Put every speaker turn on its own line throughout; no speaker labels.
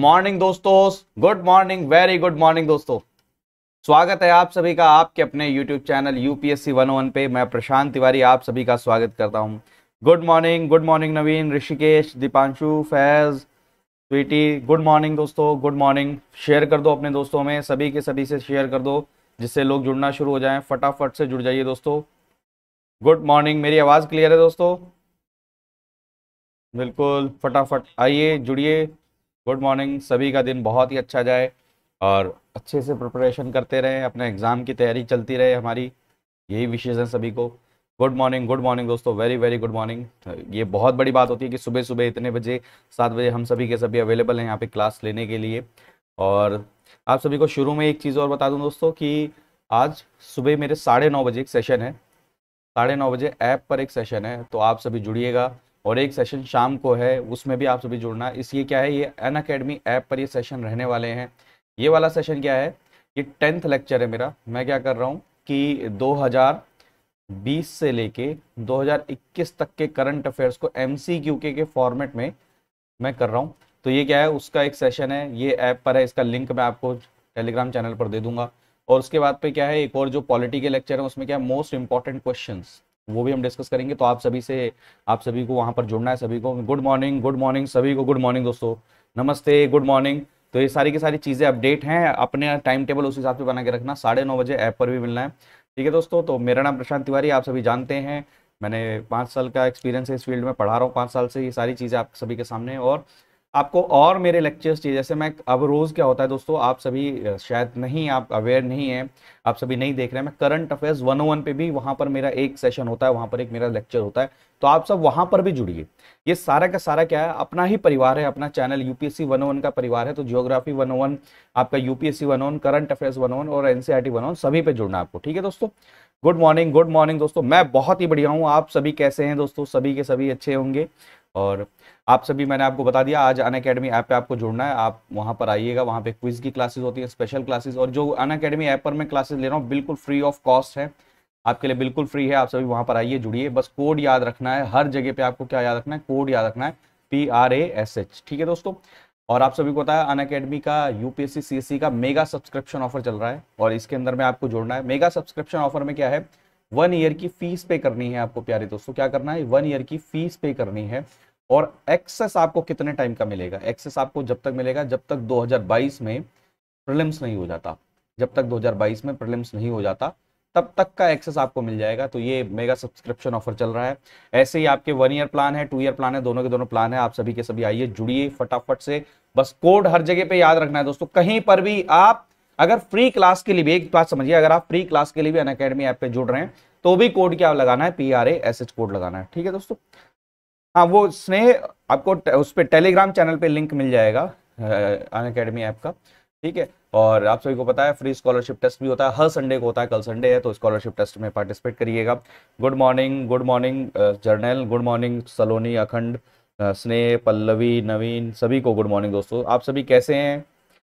Morning दोस्तों. Good morning very good morning दोस्तों. स्वागत है आप सभी का आपके अपने YouTube channel UPSC one one पे. मैं प्रशांत तिवारी आप सभी का स्वागत करता हूँ. Good morning good morning Naveen, Rishikesh, Deepanshu, Faiz, Sweety. Good morning दोस्तों. गुड मॉर्निंग शेयर कर दो अपने दोस्तों में. सभी के सभी से शेयर कर दो, जिससे लोग जुड़ना शुरू हो जाएँ. फटाफट से जुड़ जाइए दोस्तों. गुड मॉर्निंग मेरी आवाज़ क्लियर है दोस्तों? बिल्कुल. फटाफट आइए, जुड़िए. गुड मॉर्निंग, सभी का दिन बहुत ही अच्छा जाए और अच्छे से प्रिपरेशन करते रहें, अपने एग्ज़ाम की तैयारी चलती रहे हमारी, यही विशेष हैं सभी को। गुड मॉर्निंग गुड मॉर्निंग दोस्तों, वेरी वेरी गुड मॉर्निंग। ये बहुत बड़ी बात होती है कि सुबह सुबह इतने बजे, सात बजे हम सभी के सभी अवेलेबल हैं यहाँ पे क्लास लेने के लिए। और आप सभी को शुरू में एक चीज़ और बता दूँ दोस्तों कि आज सुबह मेरे साढ़े नौ बजे एक सेशन है। साढ़े नौ बजे ऐप पर एक सेशन है तो आप सभी जुड़िएगा। और एक सेशन शाम को है उसमें भी आप सभी जुड़ना। इसलिए क्या है ये अन अकेडमी ऐप पर ये सेशन रहने वाले हैं। ये वाला सेशन क्या है ये टेंथ लेक्चर है मेरा। मैं क्या कर रहा हूँ कि 2020 से लेके 2021 तक के करंट अफेयर्स को एम के, के फॉर्मेट में मैं कर रहा हूँ। तो ये क्या है उसका एक सेशन है ये ऐप पर है इसका लिंक मैं आपको टेलीग्राम चैनल पर दे दूँगा। और उसके बाद पे क्या है एक और जो पॉलिटी के लेक्चर है उसमें क्या है मोस्ट इंपॉर्टेंट क्वेश्चंस वो भी हम डिस्कस करेंगे तो आप सभी से, आप सभी को वहाँ पर जुड़ना है, सभी को गुड मॉर्निंग गुड मॉर्निंग सभी को गुड मॉर्निंग दोस्तों। नमस्ते गुड मॉर्निंग तो ये सारी की सारी चीज़ें अपडेट हैं, अपने टाइम टेबल उस हिसाब से बना के रखना। साढ़े नौ बजे ऐप पर भी मिलना है। ठीक है दोस्तों तो मेरा नाम प्रशांत तिवारी आप सभी जानते हैं। मैंने पाँच साल का एक्सपीरियंस है इस फ़ील्ड में, पढ़ा रहा हूँ पाँच साल से, ये सारी चीज़ें आप सभी के सामने और आपको और मेरे लेक्चर्स चाहिए। जैसे मैं अब रोज़ क्या होता है दोस्तों, आप सभी शायद नहीं, आप अवेयर नहीं है, आप सभी नहीं देख रहे हैं। मैं करंट अफेयर्स वन वन पे भी वहाँ पर मेरा एक सेशन होता है, वहाँ पर एक मेरा लेक्चर होता है। तो आप सब वहाँ पर भी जुड़िए। ये सारा का सारा क्या है, अपना ही परिवार है, अपना चैनल यूपीएससी वन वन का परिवार है। तो जियोग्राफी वन वन आपका UPSC one one current affairs one और एनसीआरटी वन वन सभी पे जुड़ना आपको। ठीक है दोस्तों? गुड मॉर्निंग गुड मॉर्निंग दोस्तों। मैं बहुत ही बढ़िया हूँ। आप सभी कैसे हैं दोस्तों? सभी के सभी अच्छे होंगे। और आप सभी, मैंने आपको बता दिया, आज अन अकेडमी ऐप पे आपको जुड़ना है। आप वहाँ पर आइएगा, वहाँ पे क्विज की क्लासेस होती है स्पेशल क्लासेस और जो अन अकेडमी ऐप पर मैं क्लासेस ले रहा हूँ, बिल्कुल फ्री ऑफ़ कॉस्ट है। आपके लिए बिल्कुल फ्री है, आप सभी वहाँ पर आइए, जुड़िए। बस कोड याद रखना है, हर जगह पे आपको क्या याद रखना है? कोड याद रखना है P R A S H ठीक है दोस्तों? और आप सभी को पता है अन अकेडमी का यूपीएससी सीएससी का मेगा सब्सक्रिप्शन ऑफ़र चल रहा है और इसके अंदर में आपको जोड़ना है। मेगा सब्सक्रिप्शन ऑफ़र में क्या है? वन ईयर की फ़ीस पे करनी है आपको, प्यारे दोस्तों। क्या करना है? वन ईयर की फ़ीस पे करनी है और एक्सेस आपको कितने टाइम का मिलेगा? एक्सेस आपको जब तक मिलेगा? जब तक 2022 में प्रिलिम्स नहीं हो जाता। जब तक 2022 में प्रिलिम्स नहीं हो जाता, तब तक का एक्सेस आपको मिल जाएगा। तो ये मेगा सब्सक्रिप्शन ऑफ़र चल रहा है। ऐसे ही आपके वन ईयर प्लान है, टू ईयर प्लान है, दोनों के दोनों प्लान है। आप सभी के सभी आइए, जुड़िए फटाफट से। बस कोड हर जगह पे याद रखना है दोस्तों। कहीं पर भी आप अगर फ्री क्लास के लिए भी, एक बात समझिए, अगर आप फ्री क्लास के लिए भी अन अकेडमी ऐप पे जुड़ रहे हैं तो भी कोड क्या लगाना है? P R A S H code लगाना है। ठीक है दोस्तों? हाँ वो स्नेह, आपको उस पर टेलीग्राम चैनल पे लिंक मिल जाएगा अन अकेडमी ऐप का। ठीक है? और आप सभी को पता है फ्री स्कॉलरशिप टेस्ट भी होता है, हर संडे को होता है, कल संडे है तो स्कॉलरशिप टेस्ट में पार्टिसिपेट करिएगा। Good morning good morning journal good morning Saloni Akhand Sneh Pallavi नवीन सभी को गुड मॉर्निंग दोस्तों। आप सभी कैसे हैं?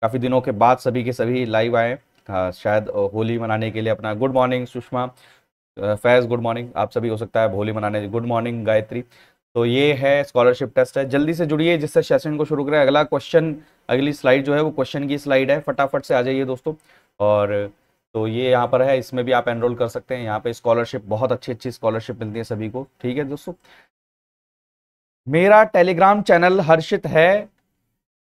काफ़ी दिनों के बाद सभी के सभी लाइव आए। शायद होली मनाने के लिए अपना good morning Sushma. Faiz good morning आप सभी हो सकता है होली मनाने। Good morning Gayatri. तो ये है स्कॉलरशिप टेस्ट है। जल्दी से जुड़िए जिससे सेशन को शुरू करें। अगला क्वेश्चन अगली स्लाइड जो है वो क्वेश्चन की स्लाइड है। फटाफट से आ जाइए दोस्तों। और तो ये यहाँ पर है। इसमें भी आप एनरोल कर सकते हैं। यहाँ पे स्कॉलरशिप बहुत अच्छी अच्छी स्कॉलरशिप मिलती है सभी को। ठीक है दोस्तों। मेरा टेलीग्राम चैनल हर्षित है।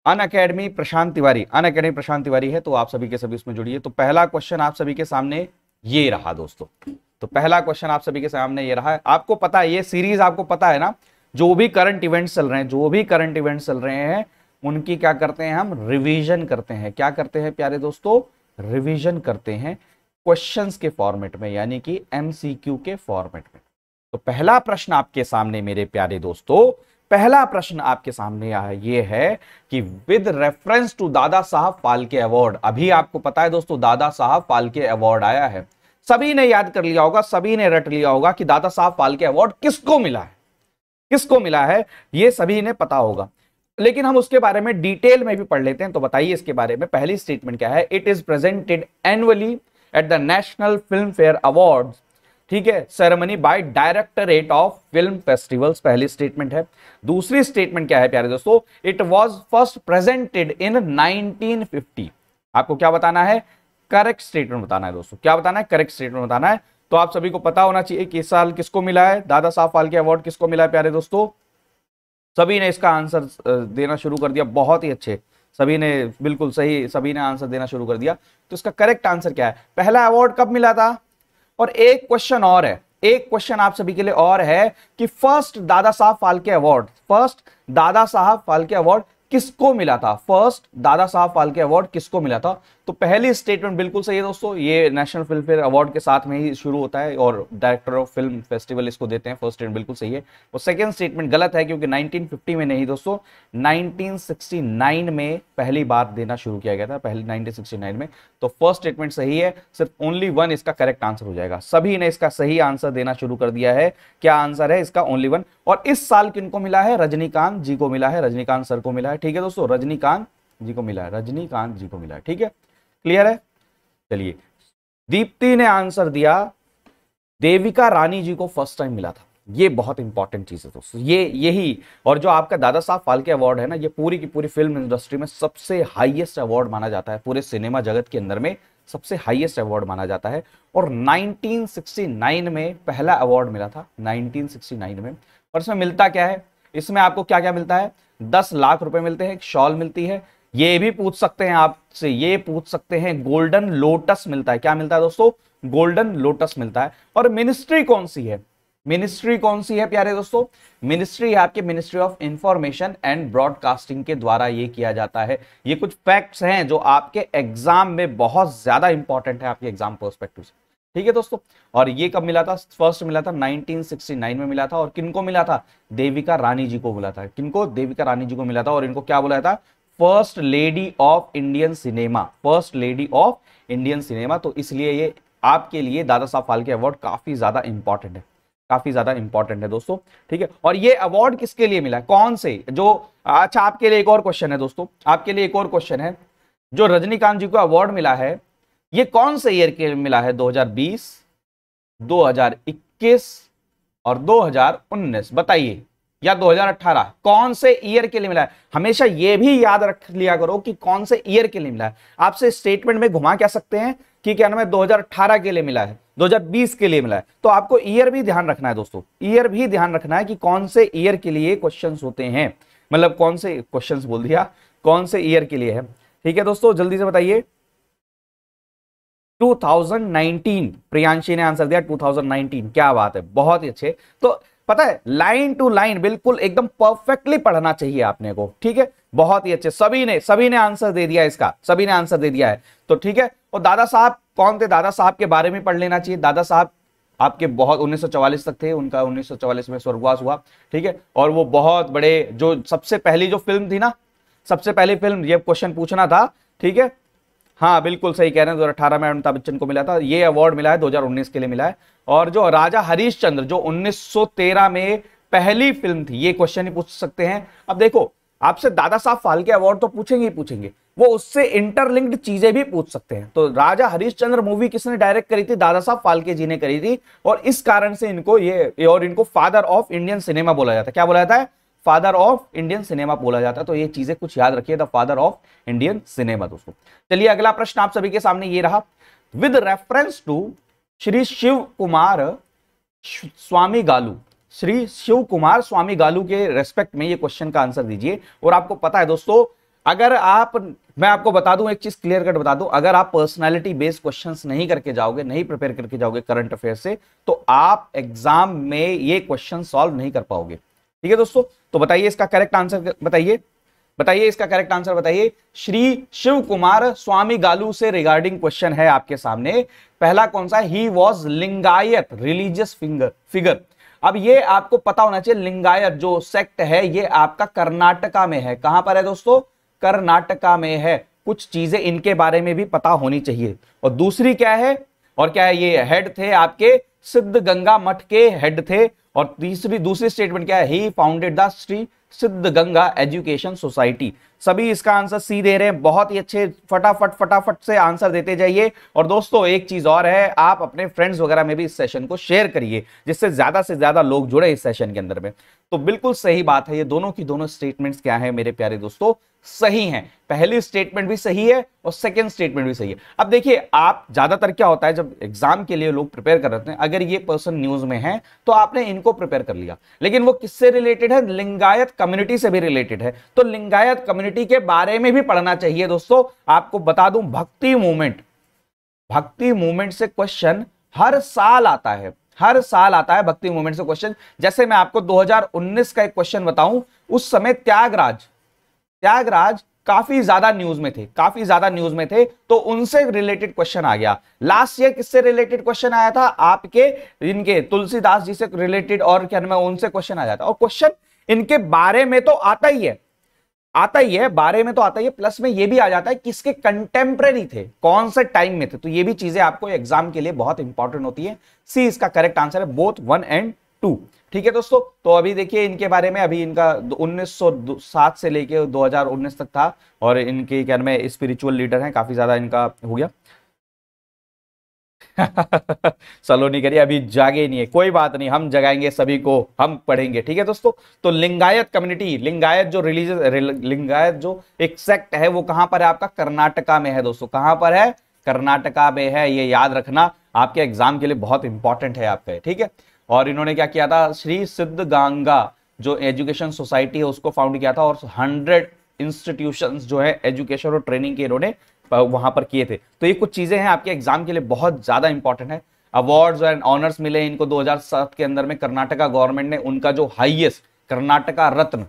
Unacademy Prashant Tiwari. Unacademy Prashant Tiwari है तो आप सभी के सभी उसमें जुड़िए। तो पहला क्वेश्चन आप सभी के सामने ये रहा दोस्तों। तो पहला क्वेश्चन आप सभी के सामने ये रहा आपको पता है, ये सीरीज़ आपको पता है ना, जो भी करंट इवेंट्स चल रहे हैं, जो भी करंट इवेंट्स चल रहे हैं, उनकी क्या करते हैं हम? रिवीजन करते हैं। क्या करते हैं प्यारे दोस्तों? रिवीजन करते हैं क्वेश्चंस के फॉर्मेट में, यानी कि एमसीक्यू के फॉर्मेट में। तो पहला प्रश्न आपके सामने मेरे प्यारे दोस्तों पहला प्रश्न आपके सामने ये है कि with reference to Dada Saheb Phalke award अभी आपको पता है दोस्तों, दादा साहब फाल्के अवार्ड आया है। सभी ने याद कर लिया होगा, सभी ने रट लिया होगा कि दादा साहब फाल्के अवार्ड किसको मिला है? किसको मिला है? यह सभी ने पता होगा। लेकिन हम उसके बारे में डिटेल में भी पढ़ लेते हैं तो बताइए इसके बारे में पहली स्टेटमेंट क्या है? It is presented annually at the national Filmfare award ठीक है ceremony by directorate of film festivals पहली स्टेटमेंट है। दूसरी स्टेटमेंट क्या है, प्यारे दोस्तों? It was first presented in 1950 आपको क्या बताना है? करेक्ट स्टेटमेंट बताना है दोस्तों। क्या बताना है? करेक्ट स्टेटमेंट बताना है। तो आप सभी को पता होना चाहिए कि इस साल किसको मिला है? दादा साहब फाल्के अवार्ड किसको मिला है, प्यारे दोस्तों? सभी ने इसका आंसर देना शुरू कर दिया। बहुत ही अच्छे। सभी ने बिल्कुल सही, सभी ने आंसर देना शुरू कर दिया। तो इसका करेक्ट आंसर क्या है? पहला अवार्ड कब मिला था? और एक क्वेश्चन और है। एक क्वेश्चन आप सभी के लिए और है कि first Dada Saheb Phalke award first Dada Saheb Phalke award किसको मिला था? फ़र्स्ट दादा साहब फालके अवार्ड किसको मिला था? तो पहली स्टेटमेंट बिल्कुल सही है दोस्तों। ये नेशनल फ़िल्म फेयर अवार्ड के साथ में ही शुरू होता है और डायरेक्टर ऑफ़ फ़िल्म फेस्टिवल इसको देते हैं। फ़र्स्ट स्टेटमेंट बिल्कुल सही है। और सेकंड स्टेटमेंट गलत है क्योंकि 1950 में नहीं दोस्तों 1969 में पहली बार देना शुरू किया गया था, पहले 1969 में। तो फ़र्स्ट स्टेटमेंट सही है, सिर्फ़ ओनली वन इसका करेक्ट आंसर हो जाएगा। सभी ने इसका सही आंसर देना शुरू कर दिया है। क्या आंसर है इसका? ओनली वन और इस साल किनको मिला है? रजनीकांत जी को मिला है। रजनीकांत सर को मिला है। ठीक है दोस्तों, रजनीकांत जी को मिला है। रजनीकांत जी को मिला है। ठीक है? क्लियर है? चलिए। दीप्ति ने आंसर दिया, देविका रानी जी को फ़र्स्ट टाइम मिला था। ये बहुत इंपॉर्टेंट चीज़ है दोस्तों। ये, यही, और जो आपका दादा साहब फाल्के अवार्ड है ना, ये पूरी की पूरी फ़िल्म इंडस्ट्री में सबसे हाईएस्ट अवार्ड माना जाता है। पूरे सिनेमा जगत के अंदर में सबसे हाईएस्ट अवार्ड माना जाता है। और 1969 में पहला अवार्ड मिला था। 1969 में। और इसमें मिलता क्या है? इसमें आपको क्या क्या मिलता है? दस लाख रुपए मिलते हैं शॉल मिलती है ये भी पूछ सकते हैं आपसे, ये पूछ सकते हैं, गोल्डन लोटस मिलता है। क्या मिलता है दोस्तों? गोल्डन लोटस मिलता है। और मिनिस्ट्री कौन सी है? मिनिस्ट्री कौन सी है प्यारे दोस्तों? मिनिस्ट्री आपके ministry of information and broadcasting के द्वारा ये किया जाता है। ये कुछ फैक्ट्स हैं जो आपके एग्ज़ाम में बहुत ज़्यादा इंपॉर्टेंट है आपके एग्ज़ाम पर्सपेक्टिव से। ठीक है दोस्तों? और ये कब मिला था? फ़र्स्ट मिला था 1969 में मिला था। और किनको मिला था? देविका रानी जी को मिला था। किनको? देविका रानी जी को मिला था। और इनको क्या बोला था? First lady of Indian cinema, first lady of Indian cinema तो इसलिए ये आपके लिए दादा साहब फाल्के अवार्ड काफ़ी ज़्यादा इंपॉर्टेंट है। काफ़ी ज़्यादा इंपॉर्टेंट है दोस्तों, ठीक है? और ये अवार्ड किसके लिए मिला कौन से? जो अच्छा आपके लिए एक और क्वेश्चन है दोस्तों, आपके लिए एक और क्वेश्चन है। जो रजनीकांत जी को अवार्ड मिला है, ये कौन से ईयर के मिला है? 2020 2021 और 2019 बताइए। या 2018 कौन से ईयर के लिए मिला है? हमेशा यह भी याद रख लिया करो कि कौन से ईयर के लिए मिला है। आपसे स्टेटमेंट में घुमा क्या सकते हैं कि क्या नाम है 2018 के लिए मिला है 2020 के लिए मिला है। तो आपको ईयर भी ध्यान रखना है दोस्तों, ईयर भी ध्यान रखना है कि कौन से ईयर के लिए क्वेश्चन होते हैं। मतलब कौन से क्वेश्चन बोल दिया, कौन से ईयर के लिए है। ठीक है दोस्तों, जल्दी से बताइए। 2019 प्रियांशी ने आंसर दिया 2019 क्या बात है, बहुत ही अच्छे। तो पता है लाइन टू लाइन बिल्कुल एकदम परफेक्टली पढ़ना चाहिए आपने को, ठीक है? बहुत ही अच्छे, सभी ने सभी ने आंसर दे दिया इसका, सभी ने आंसर दे दिया है। तो ठीक है, और दादा साहब कौन थे? दादा साहब के बारे में पढ़ लेना चाहिए। दादा साहब आपके बहुत 1944 तक थे, उनका 1944 में स्वर्गवास हुआ, ठीक है? और वो बहुत बड़े, जो सबसे पहली जो फ़िल्म थी ना, सबसे पहली फ़िल्म ये क्वेश्चन पूछना था, ठीक है? हाँ बिल्कुल सही कह रहे हैं, दो अठारह में अमिताभ बच्चन को मिला था। ये अवार्ड मिला है 2019 के लिए मिला है। और जो राजा हरीश चंद्र, जो 1913 में पहली फ़िल्म थी, ये क्वेश्चन ही पूछ सकते हैं। अब देखो, आपसे दादा साहब फाल्के अवार्ड तो पूछेंगे ही पूछेंगे। वो उससे इंटरलिंक्ड चीज़ें भी पूछ सकते हैं। तो राजा हरिश्चंद्र मूवी किसने डायरेक्ट करी थी? दादा साहब फाल्के जी ने करी थी। और इस कारण से इनको ये, और इनको फादर ऑफ़ इंडियन सिनेमा बोला जाता है। क्या बोला जाता है? फादर ऑफ़ इंडियन सिनेमा बोला जाता है तो ये चीज़ें कुछ याद रखिए, the father of Indian cinema, दोस्तों। चलिए, अगला प्रश्न आप सभी के सामने ये रहा। With reference to Shri Shiv Kumar Swami galu, Shri Shiv Kumar Swami galu के रेस्पेक्ट में ये क्वेश्चन का आंसर दीजिए, और आपको पता है दोस्तों, अगर आप, मैं आपको बता दूँ, एक चीज़ क्लियर कट बता दूँ, अगर आप पर्सनालिटी बेस्ड क्वेश्चंस नहीं करके जाओगे, नहीं प्रिपेयर करके जाओगे करंट अफेयर से तो आप एग्ज़ाम में ये क्वेश्चन सॉल्व नहीं कर पाओगे। ठीक है दोस्तों? तो बताइए इसका करेक्ट आंसर बताइए। बताइए इसका करेक्ट आंसर बताइए। श्री शिव कुमार स्वामी गालू से रिगार्डिंग क्वेश्चन है आपके सामने। पहला कौन सा he? Was Lingayat religious finger figure अब ये आपको पता होना चाहिए लिंगायत जो सेक्ट है, ये आपका कर्नाटका में है। कहाँ पर है दोस्तों? कर्नाटका में है। कुछ चीज़ें इनके बारे में भी पता होनी चाहिए। और दूसरी क्या है? और क्या है? ये हेड थे आपके सिद्ध गंगा मठ के हेड थे। और तीसरी, दूसरी स्टेटमेंट क्या है? ही फाउंडेड द श्री सिद्ध गंगा एजुकेशन सोसाइटी सभी इसका आंसर सी दे रहे हैं। बहुत ही अच्छे, फटाफट फटाफट से आंसर देते जाइए। और दोस्तों, एक चीज़ और है, आप अपने फ्रेंड्स वगैरह में भी इस सेशन को शेयर करिए, जिससे ज़्यादा से ज़्यादा लोग जुड़े इस सेशन के अंदर में। तो बिल्कुल सही बात है, ये दोनों की दोनों स्टेटमेंट्स क्या है, मेरे प्यारे दोस्तों? सही हैं। पहली स्टेटमेंट भी सही है और सेकंड स्टेटमेंट भी सही है। अब देखिए, आप ज़्यादातर क्या होता है, जब एग्ज़ाम के लिए लोग प्रिपेयर कर रहे हैं, अगर ये पर्सन न्यूज़ में है तो आपने इनको प्रिपेयर कर लिया। लेकिन वो किससे रिलेटेड है? लिंगायत कम्युनिटी से भी रिलेटेड है। तो लिंगायत कम्युनिटी के बारे में भी पढ़ना चाहिए दोस्तों। आपको बता दूँ, भक्ति मूवमेंट भक्ति मूवमेंट से क्वेश्चन हर साल आता है। हर साल आता है भक्ति मूवमेंट से क्वेश्चन जैसे मैं आपको 2019 का एक क्वेश्चन बताऊँ, उस समय त्यागराज त्यागराज काफ़ी ज़्यादा न्यूज़ में थे, काफ़ी ज़्यादा न्यूज़ में थे तो उनसे रिलेटेड क्वेश्चन आ गया। लास्ट ईयर किससे रिलेटेड क्वेश्चन आया था? आपके, इनके, तुलसीदास जी से रिलेटेड और क्या नाम उनसे क्वेश्चन आ जाता। और क्वेश्चन इनके बारे में तो आता ही है। आता ही है, बारे में तो आता ही है प्लस में ये भी आ जाता है किसके कंटेम्प्रेरी थे, कौन से टाइम में थे। तो ये भी चीज़ें आपको एग्ज़ाम के लिए बहुत इंपॉर्टेंट होती है। सी इसका करेक्ट आंसर है बोथ वन एंड टू ठीक है दोस्तों तो अभी देखिए इनके बारे में, अभी इनका 1907 से लेके 2019 तक था, और इनके क्या में स्पिरिचुअल लीडर हैं, काफ़ी ज़्यादा इनका हो गया। चलो नहीं करिए, अभी जागे नहीं है, कोई बात नहीं, हम जगाएँगे, सभी को हम पढ़ेंगे, ठीक है दोस्तों? तो लिंगायत कम्युनिटी लिंगायत जो रिलीजियस लिंगायत जो एक सेक्ट है, वो कहाँ पर है आपका? कर्नाटका में है दोस्तों। कहाँ पर है? कर्नाटका में है, ये याद रखना, आपके एग्ज़ाम के लिए बहुत इंपॉर्टेंट है आपका ठीक है? और इन्होंने क्या किया था? श्री सिद्ध गांगा, जो एजुकेशन सोसाइटी है, उसको फाउंड किया था और हंड्रेड इंस्टीट्यूशन जो है एजुकेशन और ट्रेनिंग के इन्होंने वहाँ पर किए थे। तो ये कुछ चीज़ें हैं आपके एग्ज़ाम के लिए बहुत ज़्यादा इंपॉर्टेंट है। अवार्ड्स एंड ऑनर्स मिले इनको 2007 के अंदर में। कर्नाटका गवर्नमेंट ने उनका जो highest Karnataka Ratna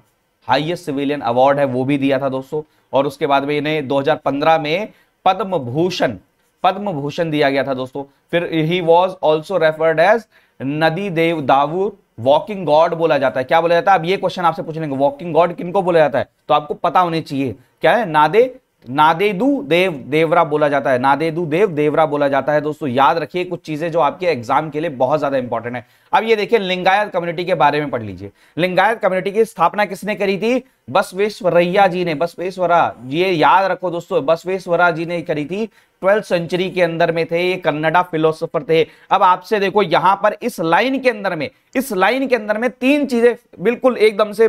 highest civilian award है, वो भी दिया था दोस्तों। और उसके बाद में इन्हें 2015 में पद्म भूषण पद्म भूषण दिया गया था दोस्तों। फिर he was also referred as नदी, देव दाऊद वॉकिंग गॉड बोला जाता है। क्या बोला जाता है? अब ये क्वेश्चन आपसे पूछ लेंगे वॉकिंग गॉड किनको बोला जाता है? तो आपको पता होने चाहिए। क्या है? नादे, नादेदू, देव, देवरा बोला जाता है। नादेदू, देव, देवरा बोला जाता है। दोस्तों, याद रखिए कुछ चीज़ें जो आपके एग्ज़ाम के लिए बहुत ज़्यादा इंपॉर्टेंट है। अब ये देखिए, लिंगायत कम्युनिटी के बारे में पढ़ लीजिए। लिंगायत कम्युनिटी की स्थापना किसने करी थी? बसवेश्वरैया जी ने बसवेश्वरा, ये याद रखो दोस्तों बसवेश्वरा जी ने करी थी? ट्वेल्थ सेंचुरी के अंदर में थे ये कन्नडा फिलोसोफर थे। अब आपसे देखो, यहाँ पर इस लाइन के अंदर में, इस लाइन के अंदर में तीन चीज़ें बिल्कुल एकदम से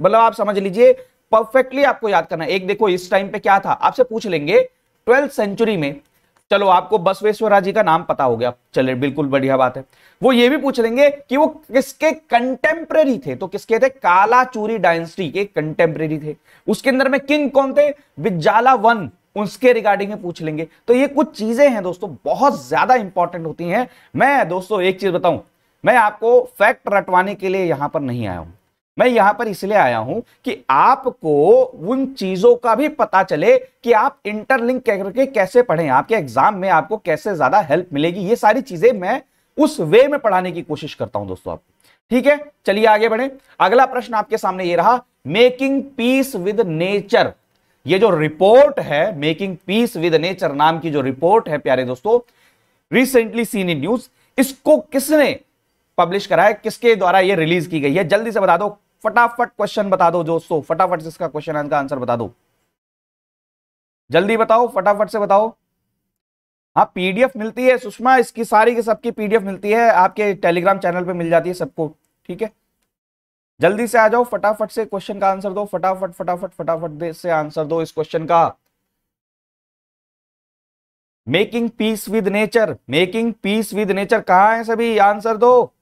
मतलब आप समझ लीजिए, परफेक्टली आपको याद करना एक देखो, इस टाइम पे क्या था? आपसे पूछ लेंगे, ट्वेल्थ सेंचुरी में चलो, आपको बसवेश्वरा जी का नाम पता हो गया। चले बिल्कुल बढ़िया बात है। वो ये भी पूछ लेंगे कि वो किसके कंटेम्प्रेरी थे? तो किसके थे? कालाचूरी डायनेस्टी के कंटेम्प्रेरी थे। उसके अंदर में किंग कौन थे? विज्जाला वन उसके रिगार्डिंग में पूछ लेंगे। तो ये कुछ चीज़ें हैं दोस्तों, बहुत ज़्यादा इंपॉर्टेंट होती हैं। मैं दोस्तों, एक चीज़ बताऊँ, मैं आपको फैक्ट रटवाने के लिए यहाँ पर नहीं आया हूँ। मैं यहाँ पर इसलिए आया हूँ कि आपको उन चीज़ों का भी पता चले कि आप इंटरलिंक करके कैसे पढ़ें, आपके एग्ज़ाम में आपको कैसे ज़्यादा हेल्प मिलेगी, ये सारी चीज़ें मैं उस वे में पढ़ाने की कोशिश करता हूँ दोस्तों आप। ठीक है, चलिए आगे बढ़े। अगला प्रश्न आपके सामने ये रहा मेकिंग पीस विद नेचर ये जो रिपोर्ट है मेकिंग पीस विद नेचर नाम की जो रिपोर्ट है, प्यारे दोस्तों रिसेंटली सीन इन न्यूज़ इसको किसने पब्लिश करा है, किसके द्वारा ये रिलीज़ की गई है? जल्दी से बता दो फटाफट क्वेश्चन बता दो दोस्तों, फटाफट से इसका क्वेश्चन का आंसर बता दो। जल्दी बताओ, फटाफट से बताओ। हाँ पीडीएफ मिलती है, सुषमा, इसकी सारी की सबकी पीडीएफ मिलती है, आपके टेलीग्राम चैनल पे मिल जाती है सबको, ठीक है? जल्दी से आ जाओ, फटाफट से क्वेश्चन का आंसर दो, फटाफट फटाफट फटाफट से आंसर दो इस क्वेश्चन का। Making peace with nature making peace with nature कहा है सभी? आंसर दो।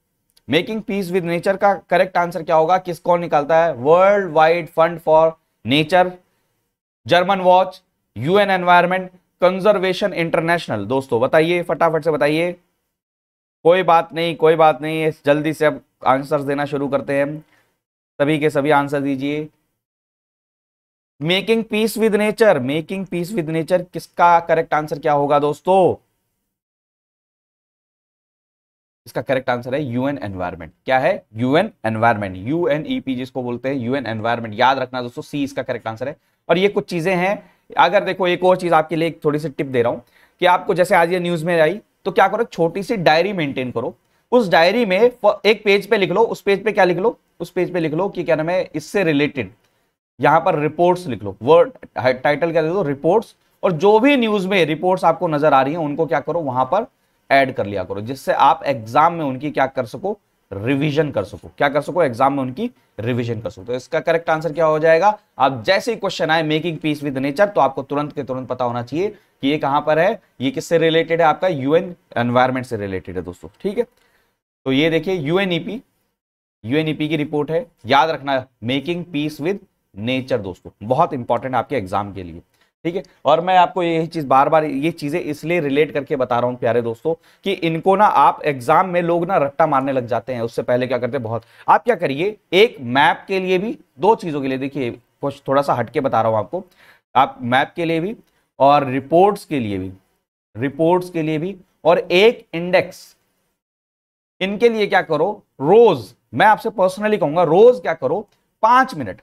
मेकिंग पीस विद नेचर का करेक्ट आंसर क्या होगा? किस कौन निकालता है? World wide fund for nature German watch UN environment conservation international दोस्तों, बताइए, फटाफट से बताइए। कोई बात नहीं, कोई बात नहीं जल्दी से अब आंसर्स देना शुरू करते हैं सभी के सभी आंसर दीजिए। Making peace with nature making peace with nature किसका करेक्ट आंसर क्या होगा दोस्तों? इसका करेक्ट आंसर है यूएन एनवायरमेंट क्या है? यूएन एनवायरमेंट यूएनईपी जिसको बोलते हैं यूएन एनवायरमेंट याद रखना दोस्तों सी इसका करेक्ट आंसर है। और ये कुछ चीज़ें हैं। अगर देखो, एक और चीज़ आपके लिए थोड़ी सी टिप दे रहा हूँ कि आपको जैसे आज ये न्यूज़ में आई तो क्या करो? छोटी सी डायरी मेंटेन करो। उस डायरी में एक पेज पे लिख लो, उस पेज पे क्या लिख लो? उस पेज पे लिख लो कि क्या नाम है, इससे रिलेटेड यहाँ पर रिपोर्ट्स लिख लो। वर्ड टाइटल क्या लिख दो? रिपोर्ट्स और जो भी न्यूज़ में रिपोर्ट्स आपको नज़र आ रही है, उनको क्या करो? वहाँ पर ऐड कर लिया करो, जिससे आप एग्ज़ाम में उनकी क्या कर सको? रिवीजन कर सको। क्या कर सको? एग्ज़ाम में उनकी रिवीजन कर सको। तो इसका करेक्ट आंसर क्या हो जाएगा? आप जैसे ही क्वेश्चन आए मेकिंग पीस विद नेचर तो आपको तुरंत के तुरंत पता होना चाहिए कि ये कहाँ पर है, ये किससे रिलेटेड है आपका? यूएन एनवायरमेंट से रिलेटेड है दोस्तों, ठीक है? तो ये देखिए यूएनईपी यूएनईपी की रिपोर्ट है। याद रखना मेकिंग पीस विद नेचर दोस्तों, बहुत इंपॉर्टेंट आपके एग्ज़ाम के लिए। ठीक है? और मैं आपको यही चीज़ बार बार ये चीज़ें इसलिए रिलेट करके बता रहा हूँ, प्यारे दोस्तों, कि इनको ना आप एग्ज़ाम में लोग ना रट्टा मारने लग जाते हैं, उससे पहले क्या करते हैं, बहुत। आप क्या करिए, एक मैप के लिए भी, दो चीज़ों के लिए, देखिए, कुछ थोड़ा सा हटके बता रहा हूँ आपको। आप मैप के लिए भी और रिपोर्ट्स के लिए भी रिपोर्ट्स के लिए भी और एक इंडेक्स इनके लिए क्या करो, रोज, मैं आपसे पर्सनली कहूँगा, रोज क्या करो, पाँच मिनट।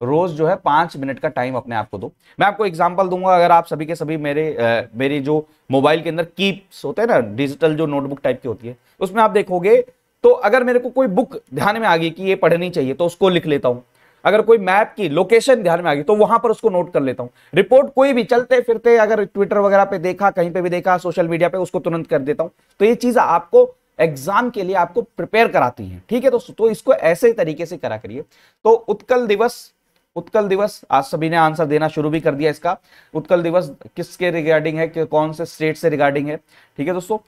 रोज जो है पाँच मिनट का टाइम अपने आप को दो। मैं आपको एग्जांपल दूँगा अगर आप सभी के सभी मेरे आ, मेरी जो मोबाइल के अंदर कीप्स होते हैं ना डिजिटल जो नोटबुक टाइप की होती है उसमें आप देखोगे तो अगर मेरे को कोई बुक ध्यान में आ गई कि ये पढ़नी चाहिए तो उसको लिख लेता हूँ। अगर कोई मैप की लोकेशन ध्यान में आ गई तो वहाँ पर उसको नोट कर लेता हूँ। रिपोर्ट कोई भी चलते फिरते अगर ट्विटर वगैरह पे देखा कहीं पे भी देखा सोशल मीडिया पे उसको तुरंत कर देता हूँ। तो ये चीज़ आपको एग्ज़ाम के लिए आपको प्रिपेयर कराती है ठीक है? दोस्तों तो इसको ऐसे तरीके से करा करिए। तो उत्कल दिवस उत्कल दिवस आज सभी ने आंसर देना शुरू भी कर दिया इसका। उत्कल दिवस किसके रिगार्डिंग है कि कौन से स्टेट से रिगार्डिंग है? ठीक है दोस्तों?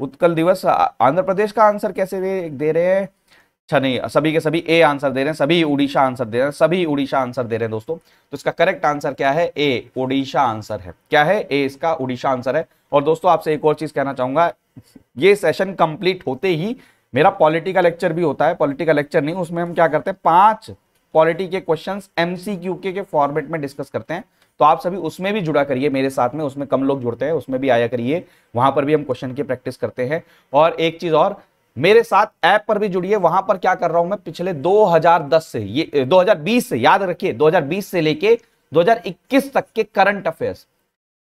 उत्कल दिवस आंध्र प्रदेश का आंसर कैसे दे, दे रहे हैं? अच्छा नहीं सभी के सभी ए आंसर दे रहे हैं सभी उड़ीसा आंसर दे रहे हैं सभी उड़ीसा आंसर दे रहे हैं दोस्तों। तो इसका करेक्ट आंसर क्या है? ए उड़ीसा आंसर है। क्या है? ए इसका उड़ीसा आंसर है। और दोस्तों आपसे एक और चीज़ कहना चाहूँगा ये सेशन कंप्लीट होते ही मेरा पॉलिटी का लेक्चर भी होता है पॉलिटी का लेक्चर नहीं उसमें हम क्या करते हैं? पाँच पॉलिटी के क्वेश्चन एमसीक्यू के, के फॉर्मेट में डिस्कस करते हैं। तो आप सभी उसमें भी जुड़ा करिए मेरे साथ में उसमें कम लोग जुड़ते हैं उसमें भी आया करिए। वहाँ पर भी हम क्वेश्चन की प्रैक्टिस करते हैं। और एक चीज़ और मेरे साथ ऐप पर भी जुड़िए। वहाँ पर क्या कर रहा हूँ मैं पिछले 2010 से ये 2020 से याद रखिए 2020 से लेके 2021 तक के करंट अफेयर्स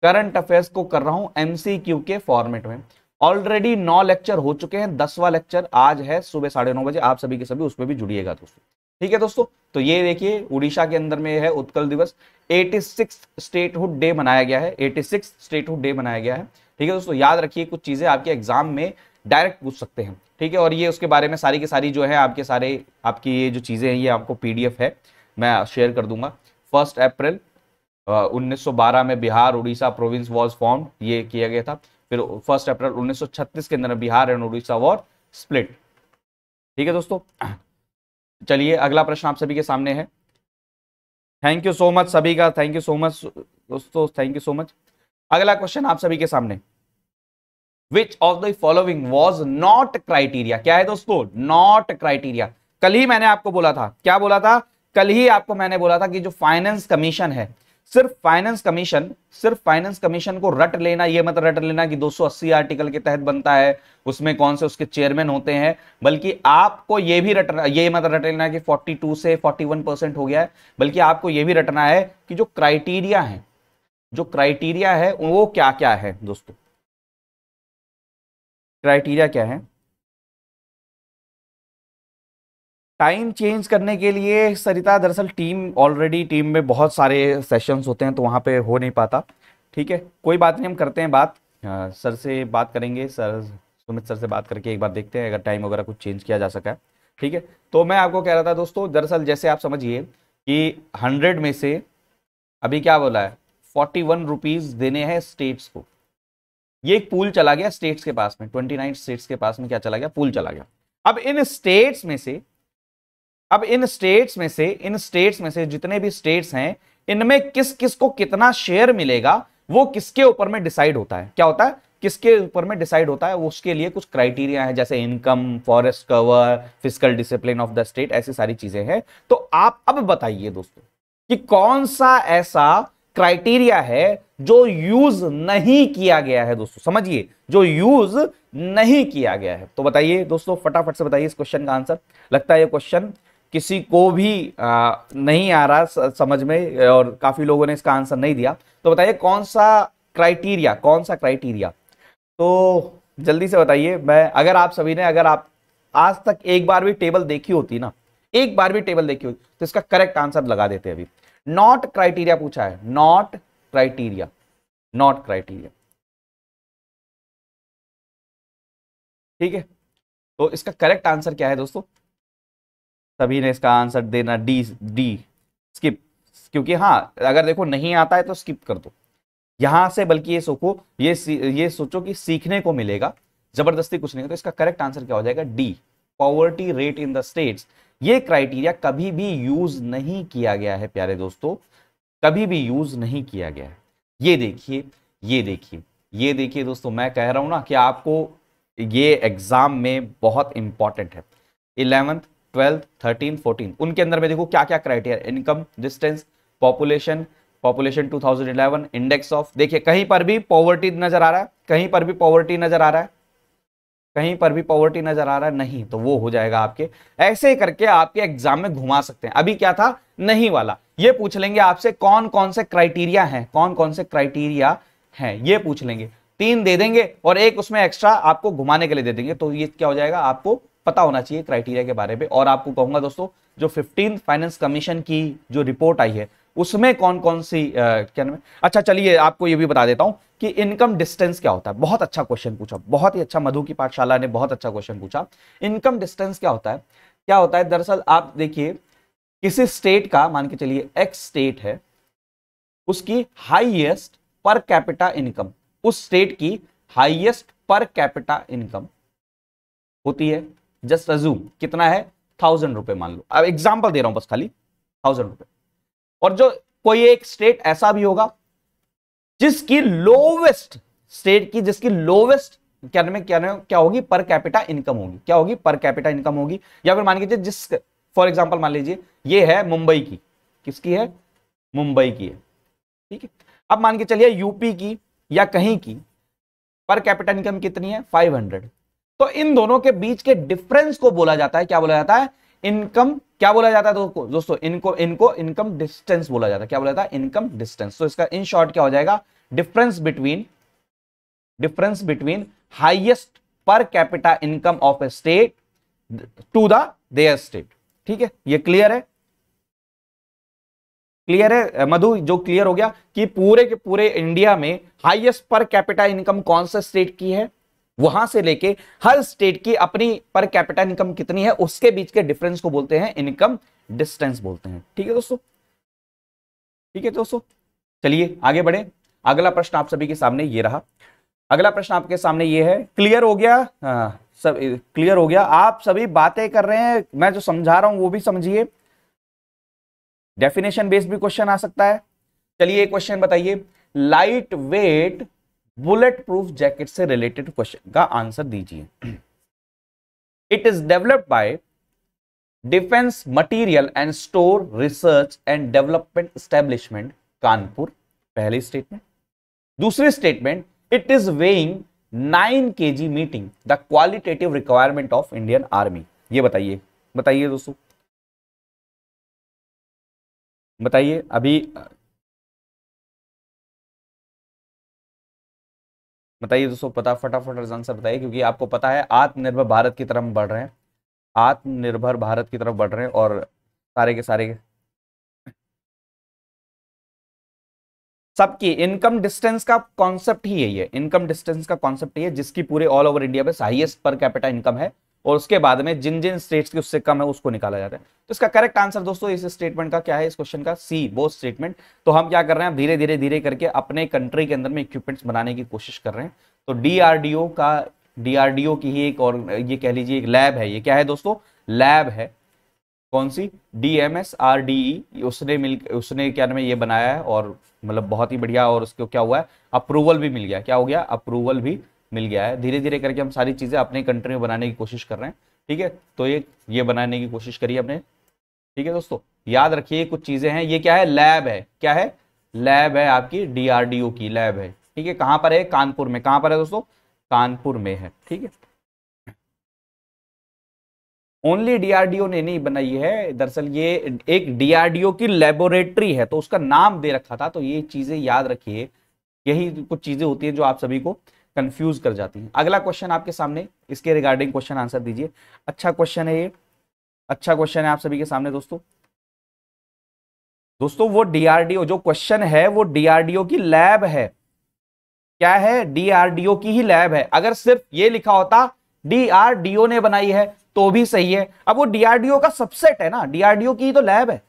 करंट अफेयर्स को कर रहा हूँ एमसीक्यू के फॉर्मेट में। ऑलरेडी नौ लेक्चर हो चुके हैं दसवां लेक्चर आज है सुबह साढ़े नौ बजे। आप सभी के सभी उसमें भी जुड़िएगा दोस्तों। ठीक है दोस्तों? तो ये देखिए, उड़ीसा के अंदर में है उत्कल दिवस। 86 स्टेटहुड डे मनाया गया है। 86 स्टेटहुड डे मनाया गया है। ठीक है दोस्तों, याद रखिए कुछ चीज़ें आपके एग्ज़ाम में डायरेक्ट पूछ सकते हैं। ठीक है, और ये उसके बारे में सारी की सारी जो है आपके सारे, आपकी ये जो चीज़ें हैं, ये आपको पीडीएफ है। मैं शेयर कर दूँगा। फ़र्स्ट अप्रैल 1912 में Bihar, Orissa province was form ये किया गया था। फिर फ़र्स्ट अप्रैल 1936 के अंदर Bihar and Orissa were split ठीक है दोस्तों? चलिए, अगला प्रश्न आप सभी के सामने है। थैंक यू सो मच सभी का थैंक यू सो मच दोस्तों थैंक यू सो मच अगला क्वेश्चन आप सभी के सामने। Which of the following was not criteria क्या है दोस्तों? नॉट क्राइटेरिया कल ही मैंने आपको बोला था। क्या बोला था? कल ही आपको मैंने बोला था कि जो फाइनेंस कमीशन है सिर्फ़ फाइनेंस कमीशन सिर्फ़ फाइनेंस कमीशन को रट लेना, ये मत रट लेना कि 280 आर्टिकल के तहत बनता है, उसमें कौन से उसके चेयरमैन होते हैं, बल्कि आपको ये भी रटना ये मत रट लेना कि 42 से 41 परसेंट हो गया है, बल्कि आपको ये भी रटना है कि जो क्राइटेरिया है, जो क्राइटेरिया है, वो क्या क्या है दोस्तों? क्राइटेरिया क्या है? टाइम चेंज करने के लिए सरिता, दरअसल टीम ऑलरेडी टीम में बहुत सारे सेशंस होते हैं तो वहाँ पे हो नहीं पाता। ठीक है, कोई बात नहीं, हम करते हैं बात। सर से बात करेंगे, सर, सुमित सर से बात करके एक बार देखते हैं अगर टाइम वगैरह कुछ चेंज किया जा सका है। ठीक है तो मैं आपको कह रहा था दोस्तों, दरअसल जैसे आप समझिए कि हंड्रेड में से अभी क्या बोला है फोर्टी वन रुपीज़ देने हैं स्टेट्स को। ये एक पूल चला गया स्टेट्स के पास में ट्वेंटी नाइन स्टेट्स के पास में क्या चला गया पूल चला गया। अब इन स्टेट्स में से अब इन स्टेट्स में से, इन स्टेट्स में से जितने भी स्टेट्स हैं, इनमें किस किस को कितना शेयर मिलेगा, वो किसके ऊपर में डिसाइड होता है? क्या होता है? किसके ऊपर में डिसाइड होता है? उसके लिए कुछ क्राइटेरिया है, जैसे income forest cover physical discipline of the state ऐसी सारी चीज़ें हैं। तो आप अब बताइए दोस्तों, कि कौन सा ऐसा क्राइटेरिया है जो यूज़ नहीं किया गया है दोस्तों? समझिए, जो यूज़ नहीं किया गया है। तो बताइए दोस्तों, फटाफट से बताइए इस क्वेश्चन का आंसर लगता है ये क्वेश्चन किसी को भी आ, नहीं आ रहा समझ में और काफ़ी लोगों ने इसका आंसर नहीं दिया। तो बताइए कौन सा क्राइटेरिया कौन सा क्राइटेरिया? तो जल्दी से बताइए मैं अगर आप सभी ने अगर आप आज तक एक बार भी टेबल देखी होती ना एक बार भी टेबल देखी होती तो इसका करेक्ट आंसर लगा देते अभी। नॉट क्राइटेरिया पूछा है नॉट क्राइटेरिया नॉट क्राइटेरिया। ठीक है? तो इसका करेक्ट आंसर क्या है दोस्तों? सभी ने इसका आंसर देना डी डी, स्किप। क्योंकि हाँ अगर देखो नहीं आता है तो स्किप कर दो। यहाँ से बल्कि ये सोचो, ये ये सोचो कि सीखने को मिलेगा, ज़बरदस्ती कुछ नहीं तो इसका करेक्ट आंसर क्या हो जाएगा? D poverty rate in the states ये क्राइटेरिया कभी भी यूज़ नहीं किया गया है, प्यारे दोस्तों। कभी भी यूज़ नहीं किया गया है। ये देखिए ये देखिए ये देखिए दोस्तों, मैं कह रहा हूँ ना कि आपको ये एग्ज़ाम में बहुत इंपॉर्टेंट है। Eleventh twelfth, thirteen, fourteen. उनके अंदर में देखो क्या क्या criteria income distance population population 2011 index of देखिए, कहीं पर भी पॉवर्टी नज़र आ रहा है, कहीं पर भी पॉवर्टी नज़र आ रहा है, कहीं पर भी पॉवर्टी नज़र आ रहा है, नहीं तो वो हो जाएगा आपके। ऐसे करके आपके एग्ज़ाम में घुमा सकते हैं। अभी क्या था? नहीं वाला। ये पूछ लेंगे आपसे कौन कौन से क्राइटेरिया हैं कौन कौन से क्राइटेरिया हैं, ये पूछ लेंगे। तीन दे देंगे और एक उसमें एक्स्ट्रा आपको घुमाने के लिए दे देंगे। तो ये क्या हो जाएगा? आपको पता होना चाहिए क्राइटेरिया के बारे में। और आपको कहूँगा दोस्तों जो फिफ्टीन फाइनेंस कमीशन की जो रिपोर्ट आई है उसमें कौन कौन सी आ, क्या नाम है? अच्छा चलिए आपको ये भी बता देता हूँ कि इनकम डिस्टेंस क्या होता है। बहुत अच्छा क्वेश्चन पूछा। बहुत ही अच्छा मधु की पाठशाला ने बहुत अच्छा क्वेश्चन पूछा। इनकम डिस्टेंस क्या होता है? क्या होता है? दरअसल आप देखिए किसी स्टेट का मान के चलिए एक्स स्टेट है उसकी हाईएस्ट पर कैपिटा इनकम उस स्टेट की हाईएस्ट पर कैपिटा इनकम होती है। जस्ट अजूम कितना है? थाउज़ेंड रुपए मान लो। अब एग्ज़ाम्पल दे रहा हूँ बस खाली थाउज़ेंड रुपए। और जो कोई एक स्टेट ऐसा भी होगा, जिसकी लोवेस्ट स्टेट की, जिसकी लोवेस्ट क्या में क्या क्या होगी? पर कैपिटा इनकम होगी। क्या होगी? पर कैपिटा इनकम होगी। या फिर मान लीजिए जिस फॉर एग्जांपल मान लीजिए, ये है मुंबई की। किसकी है? मुंबई की है। ठीक है? अब मान के चलिए यूपी की या कहीं की पर कैपिटा इनकम कितनी है? 500 तो इन दोनों के बीच के डिफरेंस को बोला जाता है। क्या बोला जाता है? इनकम क्या बोला जाता है दोस्तों? दोस्तों, इनको इनको इनकम डिस्टेंस बोला जाता है। क्या बोला जाता है? इनकम डिस्टेंस तो इसका इन शॉर्ट क्या हो जाएगा? Difference between difference between highest per capita income of a state to the their state ठीक है? ये क्लियर है? क्लियर है? मधु, जो क्लियर हो गया कि पूरे के पूरे इंडिया में हाईएस्ट पर कैपिटा इनकम कौन सा स्टेट की है? वहाँ से लेके हर स्टेट की अपनी पर कैपिटल इनकम कितनी है उसके बीच के डिफरेंस को बोलते हैं इनकम डिस्टेंस बोलते हैं। ठीक है दोस्तों? ठीक है दोस्तों? चलिए आगे बढ़े। अगला प्रश्न आप सभी के सामने ये रहा। अगला प्रश्न आपके सामने ये है। क्लियर हो गया? आ, हाँ, सब क्लियर हो गया। आप सभी बातें कर रहे हैं मैं जो समझा रहा हूँ वो भी समझिए। डेफिनेशन बेस्ड भी क्वेश्चन आ सकता है। चलिए क्वेश्चन बताइए। Light weight bullet proof jacket से रिलेटेड क्वेश्चन का आंसर दीजिए। It is developed by defence material and store research and development establishment Kanpur पहली स्टेटमेंट दूसरी statement it is weighing nine K G meeting the qualitative requirement of Indian army ये बताइए बताइए दोस्तों। बताइए, अभी बताइए दोस्तों, पता, फटाफट आंसर बताइए, क्योंकि आपको पता है, आत्मनिर्भर भारत की तरफ़ बढ़ रहे हैं। आत्मनिर्भर भारत की तरफ़ बढ़ रहे हैं और सारे के सारे सबकी इनकम डिस्टेंस का कॉन्सेप्ट ही यही है। इनकम डिस्टेंस का कॉन्सेप्ट ही है, जिसकी पूरे ऑल ओवर इंडिया में हाइएस्ट पर कैपिटल इनकम है। और उसके बाद में जिन जिन स्टेट्स की उससे कम है, उसको निकाला जाता है। तो इसका करेक्ट आंसर दोस्तों, इस स्टेटमेंट का क्या है? इस क्वेश्चन का सी बोथ स्टेटमेंट तो हम क्या कर रहे हैं? धीरे धीरे धीरे करके अपने कंट्री के अंदर में इक्विपमेंट्स बनाने की कोशिश कर रहे हैं। तो डीआरडीओ का डीआरडीओ की ही एक और, ये कह लीजिए एक लैब है। ये क्या है दोस्तों? लैब है। कौन सी? डीएमएस आरडीई उसने मिल, उसने क्या नाम है, ये बनाया है और मतलब बहुत ही बढ़िया और उसको क्या हुआ है? अप्रूवल भी मिल गया। क्या हो गया? अप्रूवल भी मिल गया है। धीरे धीरे करके हम सारी चीज़ें अपने कंट्री में बनाने की कोशिश कर रहे हैं, ठीक है? तो ये ये बनाने की कोशिश करिए अपने ठीक है दोस्तों? याद रखिए, कुछ चीज़ें हैं, ये क्या है? लैब है। क्या है? लैब है आपकी डीआरडीओ की, लैब है, ठीक है? कहाँ पर है? कानपुर में। कहाँ पर है दोस्तों? कानपुर में है, ठीक है? ओनली डीआरडीओ ने नहीं बनाई है। दरअसल ये एक डीआरडीओ की लेबोरेटरी है तो उसका नाम दे रखा था तो ये चीज़ें याद रखिए। यही कुछ चीज़ें होती है जो आप सभी को कंफ्यूज कर जाती हैं। अगला क्वेश्चन आपके सामने, इसके रिगार्डिंग क्वेश्चन आंसर दीजिए। अच्छा क्वेश्चन है ये। अच्छा क्वेश्चन है आप सभी के सामने दोस्तों। दोस्तों, वो डीआरडीओ जो क्वेश्चन है, वो डीआरडीओ की लैब है। क्या है? डीआरडीओ की ही लैब है। अगर सिर्फ़ ये लिखा होता डीआरडीओ ने बनाई है तो भी सही है। अब वो डीआरडीओ का सबसेट है ना। डीआरडीओ की ही तो लैब है।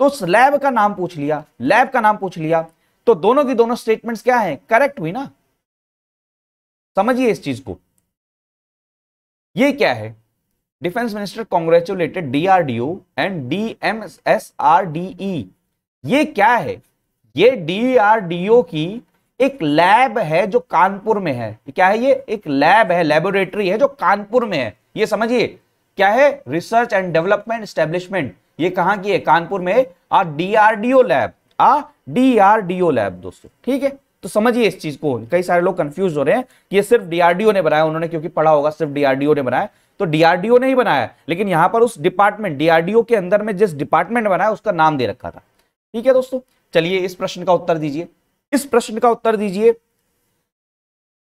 तो उस लैब का नाम पूछ लिया। लैब का नाम पूछ लिया। तो दोनों की दोनों स्टेटमेंट्स क्या है? करेक्ट हुई ना? समझिए इस चीज़ को। ये क्या है? Defence minister congratulated DRDO and DMSRDE ये क्या है? ये डीआरडीओ की एक लैब है जो कानपुर में है। क्या है ये? एक लैब है लेबोरेटरी है जो कानपुर में है। ये समझिए, क्या है? रिसर्च एंड डेवलपमेंट स्टेब्लिशमेंट ये कहाँ की है? कानपुर में आ डीआरडीओ लैब आ डीआरडीओ लैब दोस्तों। ठीक है? तो समझिए इस चीज़ को। कई सारे लोग कंफ्यूज हो रहे हैं कि ये सिर्फ़ डीआरडीओ ने बनाया, उन्होंने क्योंकि पढ़ा होगा सिर्फ़ डीआरडीओ ने बनाया। तो डीआरडीओ ने ही बनाया, लेकिन यहाँ पर उस डिपार्टमेंट डीआरडीओ के अंदर में जिस डिपार्टमेंट बनाया, उसका नाम दे रखा था। ठीक है दोस्तों? चलिए इस प्रश्न का उत्तर दीजिए। इस प्रश्न का उत्तर दीजिए।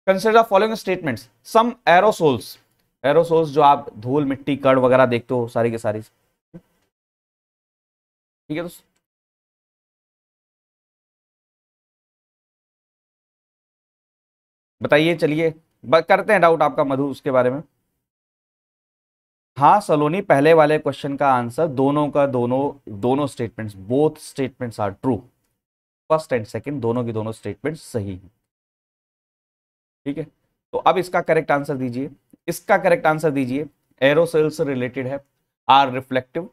Consider following statements some aerosols aerosols जो आप धूल, मिट्टी कड़ वगैरह देखते हो, सारी के सारी। ठीक है दोस्तों? बताइए, चलिए। करते हैं डाउट आपका मधु उसके बारे में। हाँ सलोनी, पहले वाले क्वेश्चन का आंसर दोनों का दोनों दोनों statements both statements are true first and second दोनों की दोनों स्टेटमेंट्स सही हैं। ठीक है? तो अब इसका करेक्ट आंसर दीजिए। इसका करेक्ट आंसर दीजिए। एरोसेल से रिलेटेड है। Are reflective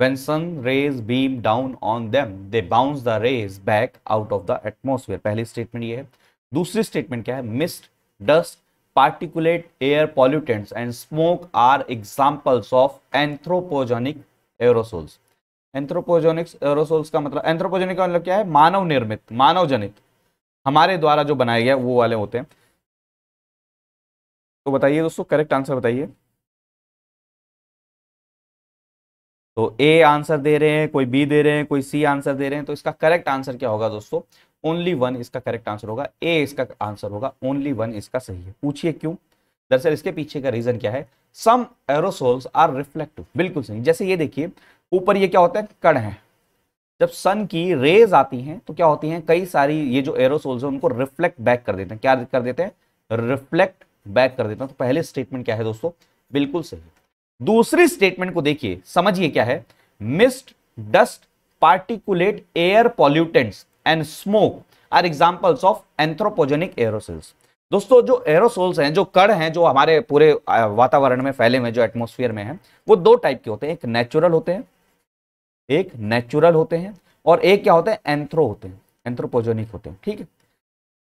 when sun, rays beam down on them, they bounce the rays back out of the atmosphere. पहली स्टेटमेंट ये है। दूसरी स्टेटमेंट क्या है? Mist dust particulate, air pollutants and smoke are examples of anthropogenic aerosols. Anthropogenics aerosols का मतलब anthropogenic का मतलब क्या है? मानव निर्मित मानव जनित हमारे द्वारा जो बनाए गए वो वाले होते हैं। तो बताइए दोस्तों करेक्ट आंसर बताइए। तो ए आंसर दे रहे हैं, कोई बी दे रहे हैं, कोई सी आंसर दे रहे हैं तो इसका करेक्ट आंसर क्या होगा दोस्तों? ओनली वन इसका करेक्ट आंसर होगा ए इसका आंसर होगा ओनली वन इसका सही है। पूछिए क्यों? दरअसल इसके पीछे का रीजन क्या है? सम एरोसोल्स आर रिफ्लेक्टिव बिल्कुल सही। जैसे ये देखिए, ऊपर ये क्या होता है? कण है। जब सन की रेज आती हैं तो क्या होती हैं? कई सारी ये जो एरोसोल्स हैं, उनको रिफ्लेक्ट बैक कर देते हैं। क्या कर देते हैं? रिफ्लेक्ट बैक कर देते हैं। तो पहले स्टेटमेंट क्या है दोस्तों? बिल्कुल सही। दूसरी स्टेटमेंट को देखिए, समझिए क्या है? Mist dust particulate air pollutants and smoke are examples of anthropogenic aerosols दोस्तों, जो एरोसोल्स हैं, जो कड़ हैं, जो हमारे पूरे वातावरण में फैले हुए, जो एटमोस्फियर में है, वो दो टाइप के होते हैं। एक नेचुरल होते हैं, एक नेचुरल होते हैं और एक क्या होते हैं? एंथ्रो होते हैं एंथ्रोपोजेनिक होते हैं। ठीक है?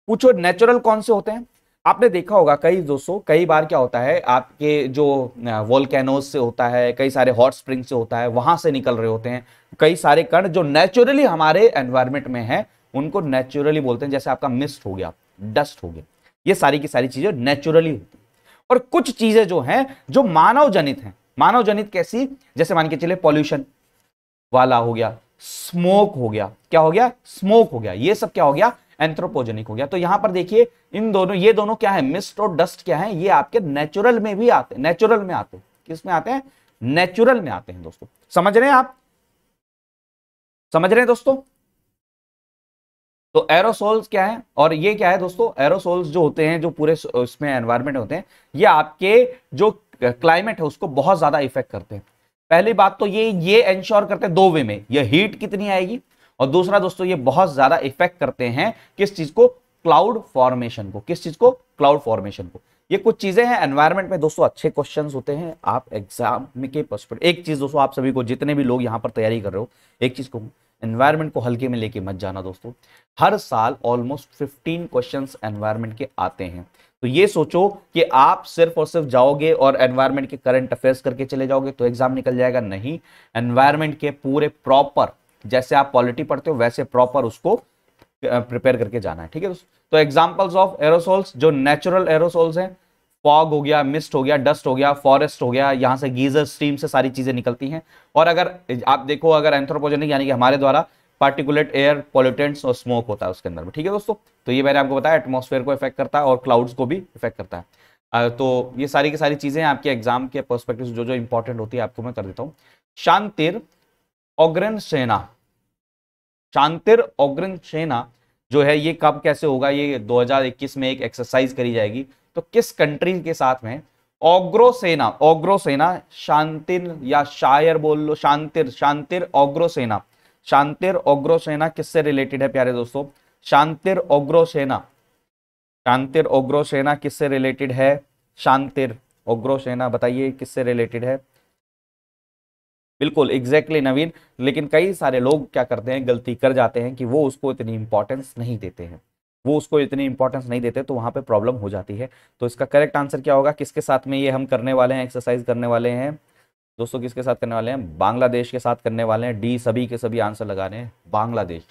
पूछो नेचुरल कौन से होते हैं? आपने देखा होगा, कई दोस्तों, कई बार क्या होता है, आपके जो वोल्केनोज से होता है, कई सारे हॉट स्प्रिंग से होता है, वहाँ से निकल रहे होते हैं। कई सारे कण जो नेचुरली हमारे एनवायरमेंट में है, उनको नेचुरली बोलते हैं, जैसे आपका मिस्ट हो गया डस्ट हो गया। ये सारी की सारी चीज़ें नेचुरली होती और कुछ चीज़ें जो हैं, जो मानव जनित हैं मानव जनित कैसी? जैसे मान के चले पॉल्यूशन वाला हो गया स्मोक हो गया, क्या हो गया? स्मोक हो गया, ये सब क्या हो गया? एंथ्रोपोजेनिक हो गया। तो यहाँ पर देखिए, इन दोनों, ये दोनों क्या है? मिस्ट और डस्ट क्या है? ये आपके नेचुरल में भी आते हैं नेचुरल में आते हैं। किसमें आते हैं? नेचुरल में आते हैं दोस्तों। समझ रहे हैं आप? समझ रहे हैं दोस्तों? तो एरोसोल्स क्या है? और ये क्या है दोस्तों? एरोसोल्स जो होते हैं, जो पूरे उसमें एनवायरमेंट होते हैं, ये आपके जो क्लाइमेट है, उसको बहुत ज़्यादा इफ़ेक्ट करते हैं। पहली बात तो ये ये इंश्योर करते हैं दो वे में। ये हीट कितनी आएगी? और दूसरा दोस्तों ये बहुत ज़्यादा इफ़ेक्ट करते हैं किस चीज़ को? क्लाउड फॉर्मेशन को। किस चीज़ को? क्लाउड फॉर्मेशन को। ये कुछ चीज़ें हैं एनवायरमेंट में। दोस्तों, अच्छे क्वेश्चंस होते हैं। आप एग्ज़ाम में के पर्सपेक्टिव एक चीज़ दोस्तों, आप सभी को जितने भी लोग यहाँ पर तैयारी कर रहे हो, एक चीज़ को एनवायरमेंट को हल्के में लेके मत जाना दोस्तों। हर साल ऑलमोस्ट 15 क्वेश्चंस एनवायरमेंट के आते हैं। तो ये सोचो कि आप सिर्फ़ और सिर्फ़ जाओगे और एनवायरमेंट के करंट अफेयर्स करके चले जाओगे तो एग्ज़ाम निकल जाएगा। नहीं एनवायरमेंट के पूरे प्रॉपर जैसे आप पॉलिटी पढ़ते हो, वैसे प्रॉपर उसको प्रिपेयर करके जाना है, ठीक है तो एग्जाम्पल्स ऑफ़ एरोसोल्स जो नेचुरल एरोसोल्स हैं फॉग हो गया मिस्ट हो गया डस्ट हो गया फॉरेस्ट हो गया, यहाँ से गीजर स्ट्रीम से सारी चीज़ें निकलती हैं। और अगर, आप देखो, अगर एंथ्रोपोजेनिक यानी कि हमारे द्वारा पार्टिकुलेट एयर पॉल्यूटेंट्स और स्मोक होता है उसके अंदर में, ठीक है दोस्तों? तो ये मैंने आपको बताया एटमोसफेयर को इफ़ेक्ट करता है और क्लाउड्स को भी इफ़ेक्ट करता है। तो ये सारी की सारी चीज़ें आपके एग्ज़ाम के पर्सपेक्टिव जो जो इंपॉर्टेंट होती है, आपको मैं कर देता हूँ। शांतिर ऑग्रन सेना। शांतिर ऑग्रन सेना जो है, ये कब कैसे होगा? ये 2021 में एक एक्सरसाइज करी जाएगी। तो किस कंट्री के साथ में ऑग्रो सेना ऑग्रो सेना, शांतिर या शायर बोल लो, शांतिर शांतिर ऑग्रो सेना। शांतिर ऑग्रो सेना किससे रिलेटेड है प्यारे दोस्तों? शांतिर ऑग्रो सेना। शांतिर ओग्रो सेना किससे रिलेटेड है? शांतिर ओग्रो सेना, बताइए किससे रिलेटेड है? बिल्कुल एग्जैक्टली exactly, नवीन। लेकिन कई सारे लोग क्या करते हैं गलती कर जाते हैं कि वो उसको इतनी इंपॉर्टेंस नहीं देते हैं। वो उसको इतनी इंपॉर्टेंस नहीं देते तो वहाँ पे प्रॉब्लम हो जाती है। तो इसका करेक्ट आंसर क्या होगा? किसके साथ में ये हम करने वाले हैं एक्सरसाइज करने वाले हैं? दोस्तों किसके साथ करने वाले हैं? बांग्लादेश के साथ करने वाले हैं। डी सभी के सभी आंसर लगा रहे हैं। बांग्लादेश।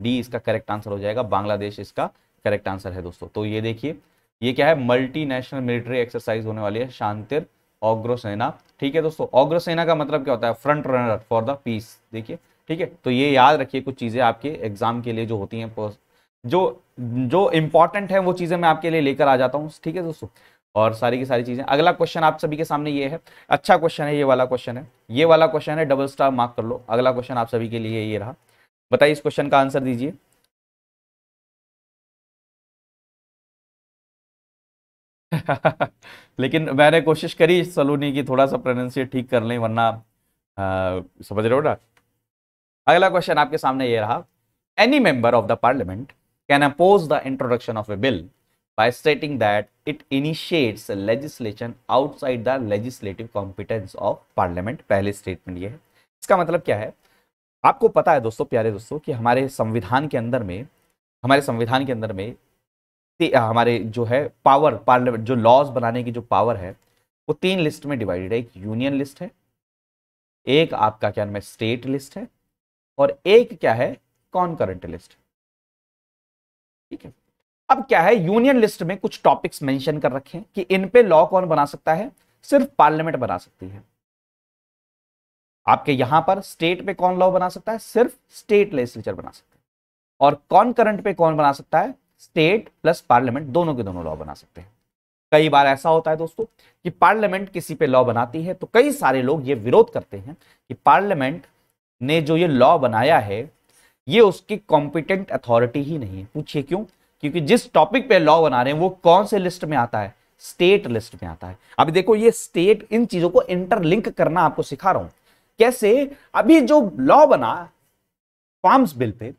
डी इसका करेक्ट आंसर हो जाएगा। बांग्लादेश इसका करेक्ट आंसर है दोस्तों। तो ये देखिए ये क्या है? मल्टी मिलिट्री एक्सरसाइज होने वाली है। शांतिर ऑग्रो सेना ठीक है दोस्तों ऑग्रो सेना का मतलब क्या होता है? Front runner for the peace देखिए, ठीक है? तो ये याद रखिए कुछ चीज़ें आपके एग्ज़ाम के लिए जो होती हैं जो जो इंपॉर्टेंट है, वो चीज़ें मैं आपके लिए लेकर आ जाता हूँ। ठीक है दोस्तों? और सारी की सारी चीज़ें। अगला क्वेश्चन आप सभी के सामने ये है। अच्छा क्वेश्चन है, ये वाला क्वेश्चन है। ये वाला क्वेश्चन है डबल स्टार मार्क कर लो। अगला क्वेश्चन आप सभी के लिए ये रहा। बताइए इस क्वेश्चन का आंसर दीजिए। लेकिन मैंने कोशिश करी सलोनी की थोड़ा सा प्रोनाउंसिएट ठीक कर लें, वरना समझ रहे हो ना? अगला क्वेश्चन आपके सामने ये रहा any member of the parliament can oppose the introduction of a bill by stating that it initiates legislation outside the legislative competence of parliament? पहले स्टेटमेंट ये है। इसका मतलब क्या है? आपको पता है दोस्तों, प्यारे दोस्तों, कि हमारे संविधान के अंदर में, हमारे संविधान के अंदर में हमारे जो है पावर पार्लियामेंट जो लॉज बनाने की जो पावर है, वो तीन लिस्ट में डिवाइडेड है। एक यूनियन लिस्ट है, एक आपका क्या नाम है स्टेट लिस्ट है, और एक क्या है कॉन करंट लिस्ट ठीक है? अब क्या है यूनियन लिस्ट में कुछ टॉपिक्स मेंशन कर रखे हैं कि इन पे लॉ कौन बना सकता है? सिर्फ़ पार्लियामेंट बना सकती है। आपके यहाँ पर स्टेट पे कौन लॉ बना सकता है? सिर्फ़ स्टेट लेजिस्लेचर बना सकता है। और कॉन करंट पे कौन बना सकता है? स्टेट प्लस पार्लियामेंट दोनों के दोनों लॉ बना सकते हैं। कई बार ऐसा होता है दोस्तों कि पार्लियामेंट किसी पे लॉ बनाती है तो कई सारे लोग ये विरोध करते हैं कि पार्लियामेंट ने जो ये लॉ बनाया है, ये उसकी कॉम्पिटेंट अथॉरिटी ही नहीं है। पूछिए क्यों? क्योंकि जिस टॉपिक पे लॉ बना रहे हैं, वो कौन से लिस्ट में आता है? स्टेट लिस्ट में आता है। अभी देखो ये स्टेट इन चीज़ों को इंटरलिंक करना आपको सिखा रहा हूँ। कैसे? अभी जो लॉ बना फार्म्स बिल पे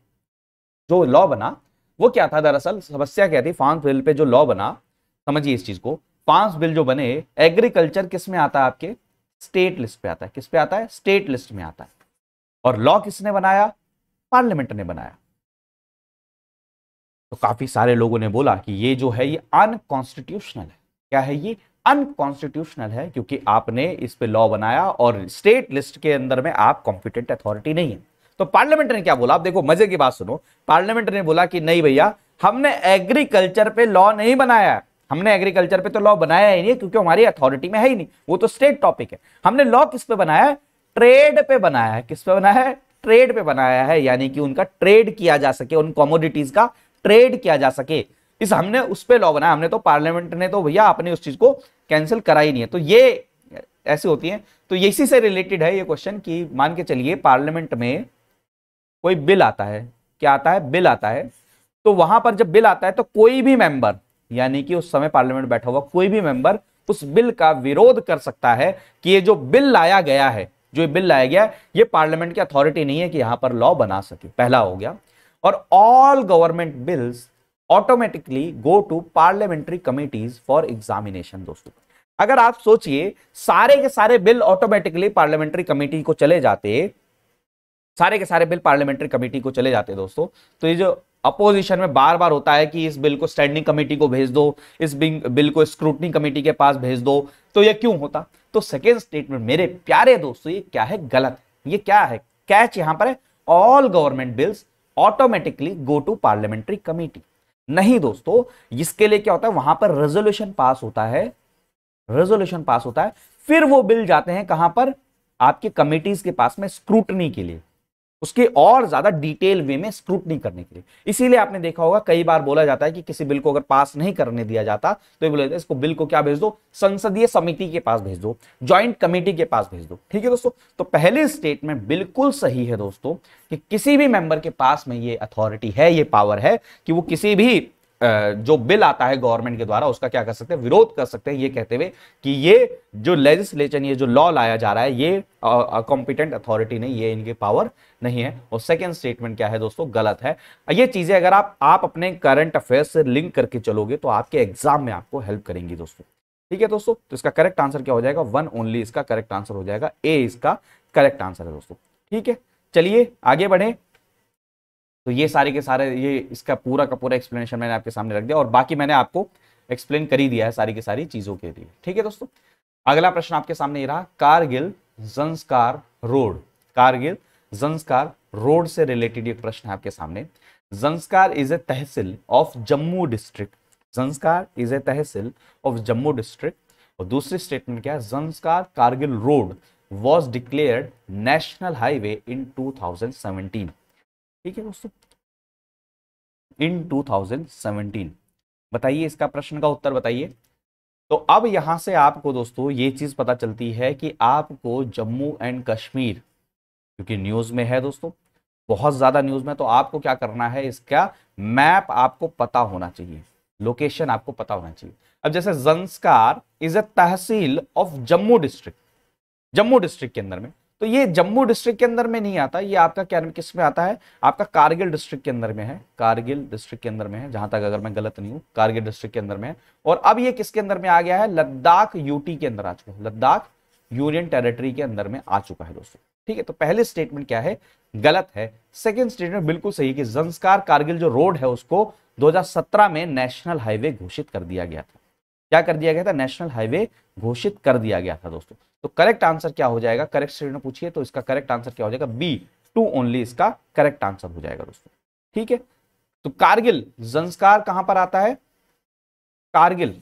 जो लॉ बना वो क्या था दरअसल? समस्या क्या थी? फार्म्स बिल पे जो लॉ बना, समझिए इस चीज़ को, फार्म्स बिल जो बने, एग्रीकल्चर किसमें आता है आपके? स्टेट लिस्ट पे आता है। किस पे आता है? स्टेट लिस्ट में आता है। और लॉ किसने बनाया? पार्लियामेंट ने बनाया। तो काफ़ी सारे लोगों ने बोला कि ये जो है, ये अनकॉन्स्टिट्यूशनल है। क्या है ये? अनकॉन्स्टिट्यूशनल है, क्योंकि आपने इस पे लॉ बनाया और स्टेट लिस्ट के अंदर में आप कॉम्पिटेंट अथॉरिटी नहीं है। तो पार्लियामेंट ने क्या बोला? आप देखो, मज़े की बात सुनो। पार्लियामेंट ने बोला कि नहीं भैया, हमने एग्रीकल्चर पे लॉ नहीं बनाया हमने एग्रीकल्चर पे तो लॉ बनाया ही नहीं क्योंकि हमारी अथॉरिटी में है ही नहीं। वो तो स्टेट टॉपिक है। हमने लॉ किस पे बनाया ट्रेड पे बनाया है। किस पे बनाया है? ट्रेड पे बनाया है, यानी कि उनका ट्रेड किया जा सके, उन कॉमोडिटीज का ट्रेड किया जा सके। इस हमने उस पर लॉ बनाया। हमने तो पार्लियामेंट ने तो भैया अपने उस चीज़ को कैंसिल करा ही नहीं है। तो ये ऐसे होती है। तो इसी से रिलेटेड है ये क्वेश्चन कि मान के चलिए, पार्लियामेंट में कोई बिल आता है, क्या आता है, बिल आता है। तो वहाँ पर जब बिल आता है तो कोई भी मेंबर, यानी कि उस समय पार्लियामेंट बैठा हुआ कोई भी मेंबर उस बिल का विरोध कर सकता है कि ये जो बिल लाया गया है, जो बिल लाया गया, ये पार्लियामेंट की अथॉरिटी नहीं है कि यहाँ पर लॉ बना सके, पहला हो गया। और all government bills automatically go to parliamentary committees for examination दोस्तों। अगर आप सोचिए, सारे के सारे बिल ऑटोमेटिकली पार्लियामेंट्री कमेटी को चले जाते सारे के सारे बिल पार्लियामेंट्री कमेटी को चले जाते दोस्तों। तो ये जो अपोजिशन में बार बार होता है कि इस बिल को स्टैंडिंग कमेटी को भेज दो, इस बिल को स्क्रूटनी कमेटी के पास भेज दो तो ये क्यों होता? तो सेकेंड स्टेटमेंट मेरे प्यारे दोस्तों, ये क्या है गलत? ये क्या है? कैच यहाँ पर है all government bills automatically go to parliamentary committee नहीं दोस्तों, इसके लिए क्या होता है? वहाँ पर रेजोल्यूशन पास होता है रेजोल्यूशन पास होता है, फिर वो बिल जाते हैं कहाँ पर? आपके कमिटीज के पास में स्क्रूटनी के लिए। उसके और ज़्यादा डिटेल वे में स्क्रूटनी करने के लिए। इसीलिए आपने देखा होगा, कई बार बोला जाता है कि किसी बिल को अगर पास नहीं करने दिया जाता तो बोला जाता है, इसको बिल को क्या भेज दो? संसदीय समिति के पास भेज दो, ज्वाइंट कमेटी के पास भेज दो। ठीक है दोस्तों? तो पहले स्टेटमेंट बिल्कुल सही है दोस्तों, कि किसी भी मेंबर के पास में ये अथॉरिटी है, ये पावर है, कि वो किसी भी जो बिल आता है गवर्नमेंट के द्वारा, उसका क्या कर सकते हैं? विरोध कर सकते हैं ये कहते हुए कि ये जो लेजिस्लेचर ये जो लॉ लाया जा रहा है, ये कॉम्पिटेंट अथॉरिटी नहीं, ये इनके पावर नहीं है। और सेकेंड स्टेटमेंट क्या है दोस्तों? गलत है। ये चीज़ें अगर आप आप अपने करंट अफेयर से लिंक करके चलोगे तो आपके एग्ज़ाम में आपको हेल्प करेंगी दोस्तों। ठीक है दोस्तों? तो इसका करेक्ट आंसर क्या हो जाएगा? वन ओनली इसका करेक्ट आंसर हो जाएगा। ए इसका करेक्ट आंसर है दोस्तों। ठीक है? चलिए आगे बढ़े। तो ये सारे के सारे, ये इसका पूरा का पूरा एक्सप्लेनेशन मैंने आपके सामने रख दिया और बाकी मैंने आपको एक्सप्लेन कर ही दिया है सारी की सारी चीज़ों के लिए। ठीक है दोस्तों? अगला प्रश्न आपके सामने ये रहा, कारगिल जंस्कार रोड। कारगिल जंस्कार रोड से रिलेटेड एक प्रश्न है आपके सामने। Zanskar is a tehsil of Jammu district Zanskar is a tehsil of Jammu district और दूसरी स्टेटमेंट क्या है? Zanskar Kargil road was declared national highway in 2017 ठीक है दोस्तों? इन 2017 बताइए इसका प्रश्न का उत्तर बताइए। तो अब यहाँ से आपको दोस्तों ये चीज़ पता चलती है कि आपको जम्मू एंड कश्मीर, क्योंकि न्यूज़ में है दोस्तों, बहुत ज़्यादा न्यूज़ में तो आपको क्या करना है इसका मैप आपको पता होना चाहिए। लोकेशन आपको पता होना चाहिए। अब जैसे Zanskar is a tehsil of Jammu district Jammu district के अंदर में। तो ये जम्मू डिस्ट्रिक्ट के अंदर में नहीं आता, ये आपका क्या, किसमें आता है? आपका कारगिल डिस्ट्रिक्ट के अंदर में है, कारगिल डिस्ट्रिक्ट के अंदर में है, जहाँ तक अगर मैं गलत नहीं हूँ, कारगिल डिस्ट्रिक्ट के अंदर में है। और अब ये किसके अंदर में आ गया है? लद्दाख, यूटी के अंदर आ चुका है। लद्दाख यूनियन टेरिटरी के अंदर में आ चुका है दोस्तों। ठीक है तो पहले स्टेटमेंट क्या है? गलत है। सेकेंड स्टेटमेंट बिल्कुल सही कि जंस्कार कारगिल जो रोड है उसको 2017 में नेशनल हाईवे घोषित कर दिया गया था। क्या कर दिया गया था? नेशनल हाईवे घोषित कर दिया गया था दोस्तों। तो करेक्ट आंसर क्या हो जाएगा? करेक्ट स्टेटमेंट पूछिए तो इसका करेक्ट आंसर क्या हो जाएगा? बी टू ओनली इसका करेक्ट आंसर हो जाएगा दोस्तों। ठीक है? तो कारगिल जंस्कार कहाँ पर आता है? कारगिल।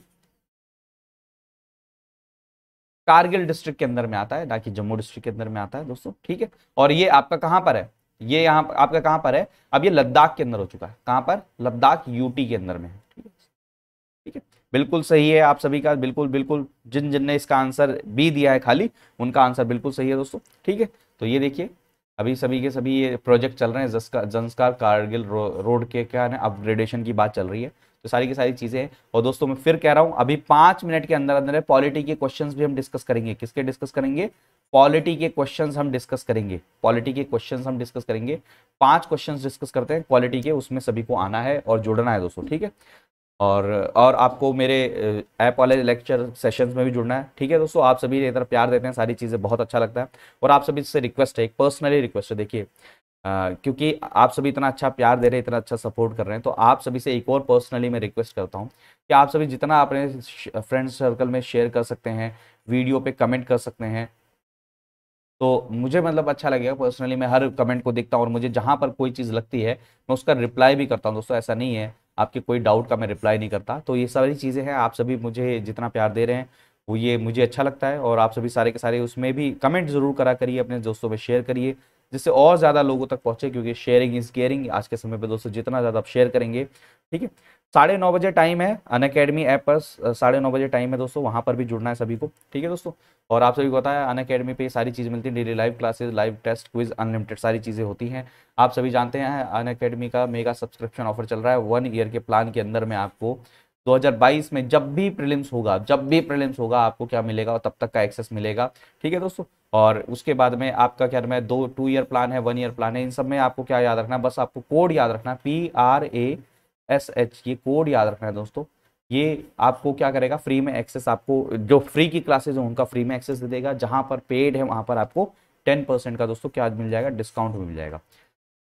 कारगिल डिस्ट्रिक्ट के अंदर में आता है, ना कि जम्मू डिस्ट्रिक्ट के अंदर में आता है दोस्तों। ठीक है? और ये आपका कहाँ पर है? ये यहाँ, आपका कहाँ पर है? अब ये लद्दाख के अंदर हो चुका है। कहाँ पर? लद्दाख यूटी के अंदर में है। ठीक है? ठीक है? बिल्कुल सही है आप सभी का बिल्कुल बिल्कुल जिन जिन ने इसका आंसर बी दिया है खाली उनका आंसर बिल्कुल सही है दोस्तों ठीक है? तो ये देखिए अभी सभी के सभी ये प्रोजेक्ट चल रहे हैं जंस्कार कारगिल रो, रोड के क्या है अपग्रेडेशन की बात चल रही है तो सारी की सारी चीज़ें हैं। और दोस्तों मैं फिर कह रहा हूँ अभी पाँच मिनट के अंदर अंदर पॉलिटी के क्वेश्चन भी हम डिस्कस करेंगे। किसके डिस्कस करेंगे? पॉलिटी के क्वेश्चन हम डिस्कस करेंगे पॉलिटी के क्वेश्चन हम डिस्कस करेंगे पाँच क्वेश्चन डिस्कस करते हैं क्वालिटी के उसमें सभी को आना है और जुड़ना है दोस्तों ठीक है? और और आपको मेरे ऐप वाले लेक्चर सेशंस में भी जुड़ना है। ठीक है दोस्तों, आप सभी इधर प्यार देते हैं, सारी चीज़ें बहुत अच्छा लगता है। और आप सभी से रिक्वेस्ट है, एक पर्सनली रिक्वेस्ट है, देखिए क्योंकि आप सभी इतना अच्छा प्यार दे रहे हैं, इतना अच्छा सपोर्ट कर रहे हैं तो आप सभी से एक और पर्सनली मैं रिक्वेस्ट करता हूँ कि आप सभी जितना अपने फ्रेंड सर्कल में शेयर कर सकते हैं वीडियो पे कमेंट कर सकते हैं तो मुझे मतलब अच्छा लगेगा पर्सनली मैं हर कमेंट को देखता हूँ और मुझे जहाँ पर कोई चीज़ लगती है, मैं उसका रिप्लाई भी करता हूँ। दोस्तों, ऐसा नहीं है आपके कोई डाउट का मैं रिप्लाई नहीं करता। तो ये सारी चीज़ें हैं, आप सभी मुझे जितना प्यार दे रहे हैं, वो ये मुझे अच्छा लगता है और आप सभी सारे के सारे उसमें भी कमेंट ज़रूर करा करिए, अपने दोस्तों में शेयर करिए। जिससे और ज़्यादा लोगों तक पहुँचे, क्योंकि शेयरिंग इज़ केयरिंग आज के समय पर दोस्तों जितना ज़्यादा आप शेयर करेंगे, ठीक है? साढ़े नौ बजे टाइम है अन अकेडमी ऐप पर साढ़े नौ बजे टाइम है दोस्तों, वहाँ पर भी जुड़ना है सभी को, ठीक है दोस्तों? और आप सभी को पता है अन अकेडमी पे सारी चीज़ मिलती है daily live classes live test quiz unlimited सारी चीज़ें होती हैं। आप सभी जानते हैं अन अकेडमी का मेगा सब्सक्रिप्शन ऑफ़र चल रहा है वन ईयर के प्लान के अंदर में आपको। 2022 में जब भी प्रीलिम्स होगा, जब भी प्रीलिम्स होगा, आपको क्या मिलेगा और तब तक का एक्सेस मिलेगा। ठीक है दोस्तों? और उसके बाद में आपका क्या है, दो टू ईयर प्लान है वन ईयर प्लान है, इन सब में आपको क्या याद रखना बस आपको कोड याद रखना P R A S H ये कोड याद रखना है दोस्तों। ये आपको क्या करेगा फ्री में एक्सेस आपको, जो फ्री की क्लासेज है, उनका फ्री में एक्सेस दे देगा। जहाँ पर पेड है, वहाँ पर आपको टेन परसेंट का दोस्तों, क्या मिल जाएगा डिस्काउंट भी मिल जाएगा।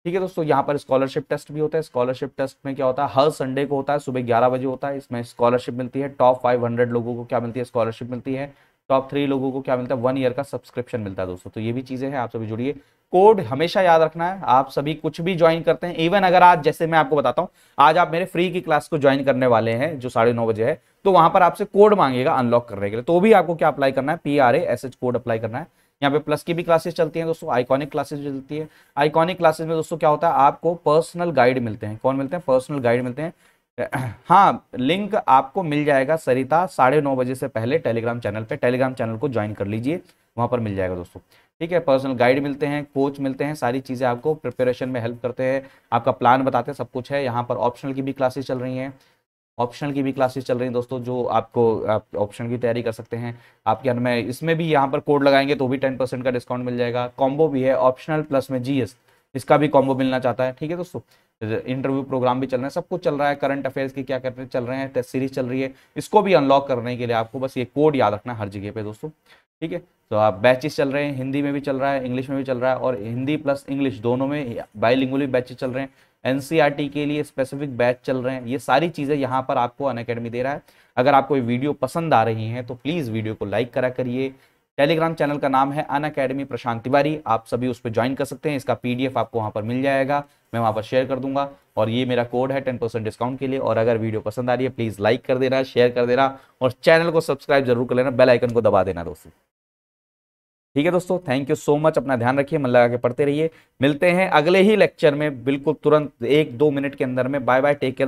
ठीक है दोस्तों, यहाँ पर स्कॉलरशिप टेस्ट भी होता है। स्कॉलरशिप टेस्ट में क्या होता है? हर संडे को होता है, सुबह ग्यारह बजे होता है। इसमें स्कॉलरशिप मिलती है। टॉप फाइव हंड्रेड लोगों को क्या मिलती है? स्कॉलरशिप मिलती है। टॉप थ्री लोगों को क्या मिलता है? वन ईयर का सब्सक्रिप्शन मिलता है दोस्तों। तो ये भी चीज़ें हैं, आप सभी जुड़िए। कोड हमेशा याद रखना है। आप सभी कुछ भी ज्वाइन करते हैं। इवन अगर आज, जैसे मैं आपको बताता हूँ, आज आप मेरे फ्री की क्लास को ज्वाइन करने वाले हैं, जो साढ़े नौ बजे है तो वहाँ पर आपसे कोड मांगेगा अनलॉक करने के लिए। तो भी आपको क्या अप्लाई करना है? P R A S H code apply करना है। यहाँ पे प्लस की भी क्लासेस चलती हैं दोस्तों आइकॉनिक क्लासेस चलती है। आइकॉनिक क्लासेस में दोस्तों क्या होता है, आपको पर्सनल गाइड मिलते हैं। कौन मिलते हैं? पर्सनल गाइड मिलते हैं। हाँ लिंक आपको मिल जाएगा सरिता साढ़े नौ बजे से पहले टेलीग्राम चैनल पे। टेलीग्राम चैनल को ज्वाइन कर लीजिए, वहाँ पर मिल जाएगा दोस्तों। ठीक है पर्सनल गाइड मिलते हैं कोच मिलते हैं, सारी चीज़ें आपको प्रिपरेशन में हेल्प करते हैं। आपका प्लान बताते हैं, सब कुछ है। यहाँ पर ऑप्शनल की भी क्लासेस चल रही हैं। ऑप्शनल की भी क्लासेस चल रही हैं दोस्तों, जो आपको आप ऑप्शन की तैयारी कर सकते हैं। आपके में इसमें भी यहाँ पर कोड लगाएँगे तो भी टेन परसेंट का डिस्काउंट मिल जाएगा। कॉम्बो भी है, ऑप्शनल प्लस में जीएस, इसका भी कॉम्बो मिलना चाहता है। ठीक है दोस्तों इंटरव्यू प्रोग्राम भी चल रहे हैं, सब कुछ चल रहा है करंट अफेयर्स की क्या करते चल रहे हैं टेस्ट सीरीज़ चल रही है, इसको भी अनलॉक करने के लिए आपको बस ये कोड याद रखना हर जगह पे दोस्तों। ठीक है तो आप बैचेस चल रहे हैं, हिंदी में भी चल रहा है इंग्लिश में भी चल रहा है और हिंदी प्लस इंग्लिश दोनों में बाईलिंगुअली बैचेस चल रहे हैं। एनसीईआरटी के लिए स्पेसिफिक बैच चल रहे हैं। ये सारी चीज़ें यहाँ पर आपको अन अकेडमी दे रहा है। अगर आपको ये वीडियो पसंद आ रही हैं तो प्लीज़ वीडियो को लाइक करा करिए। टेलीग्राम चैनल का नाम है अन अकेडमी प्रशांत तिवारी। आप सभी उस पर ज्वाइन कर सकते हैं। इसका पीडीएफ आपको वहाँ पर मिल जाएगा। मैं वहाँ पर शेयर कर दूँगा। और ये मेरा कोड है टेन परसेंट डिस्काउंट के लिए। और अगर वीडियो पसंद आ रही है प्लीज़ लाइक कर देना शेयर कर देना। और चैनल को सब्सक्राइब ज़रूर कर लेना। बेल आइकन को दबा देना, दोस्तों। ठीक है दोस्तों थैंक यू सो मच अपना ध्यान रखिए, मन लगा के पढ़ते रहिए। मिलते हैं अगले ही लेक्चर में। बिल्कुल तुरंत एक दो मिनट के अंदर में। Bye bye take care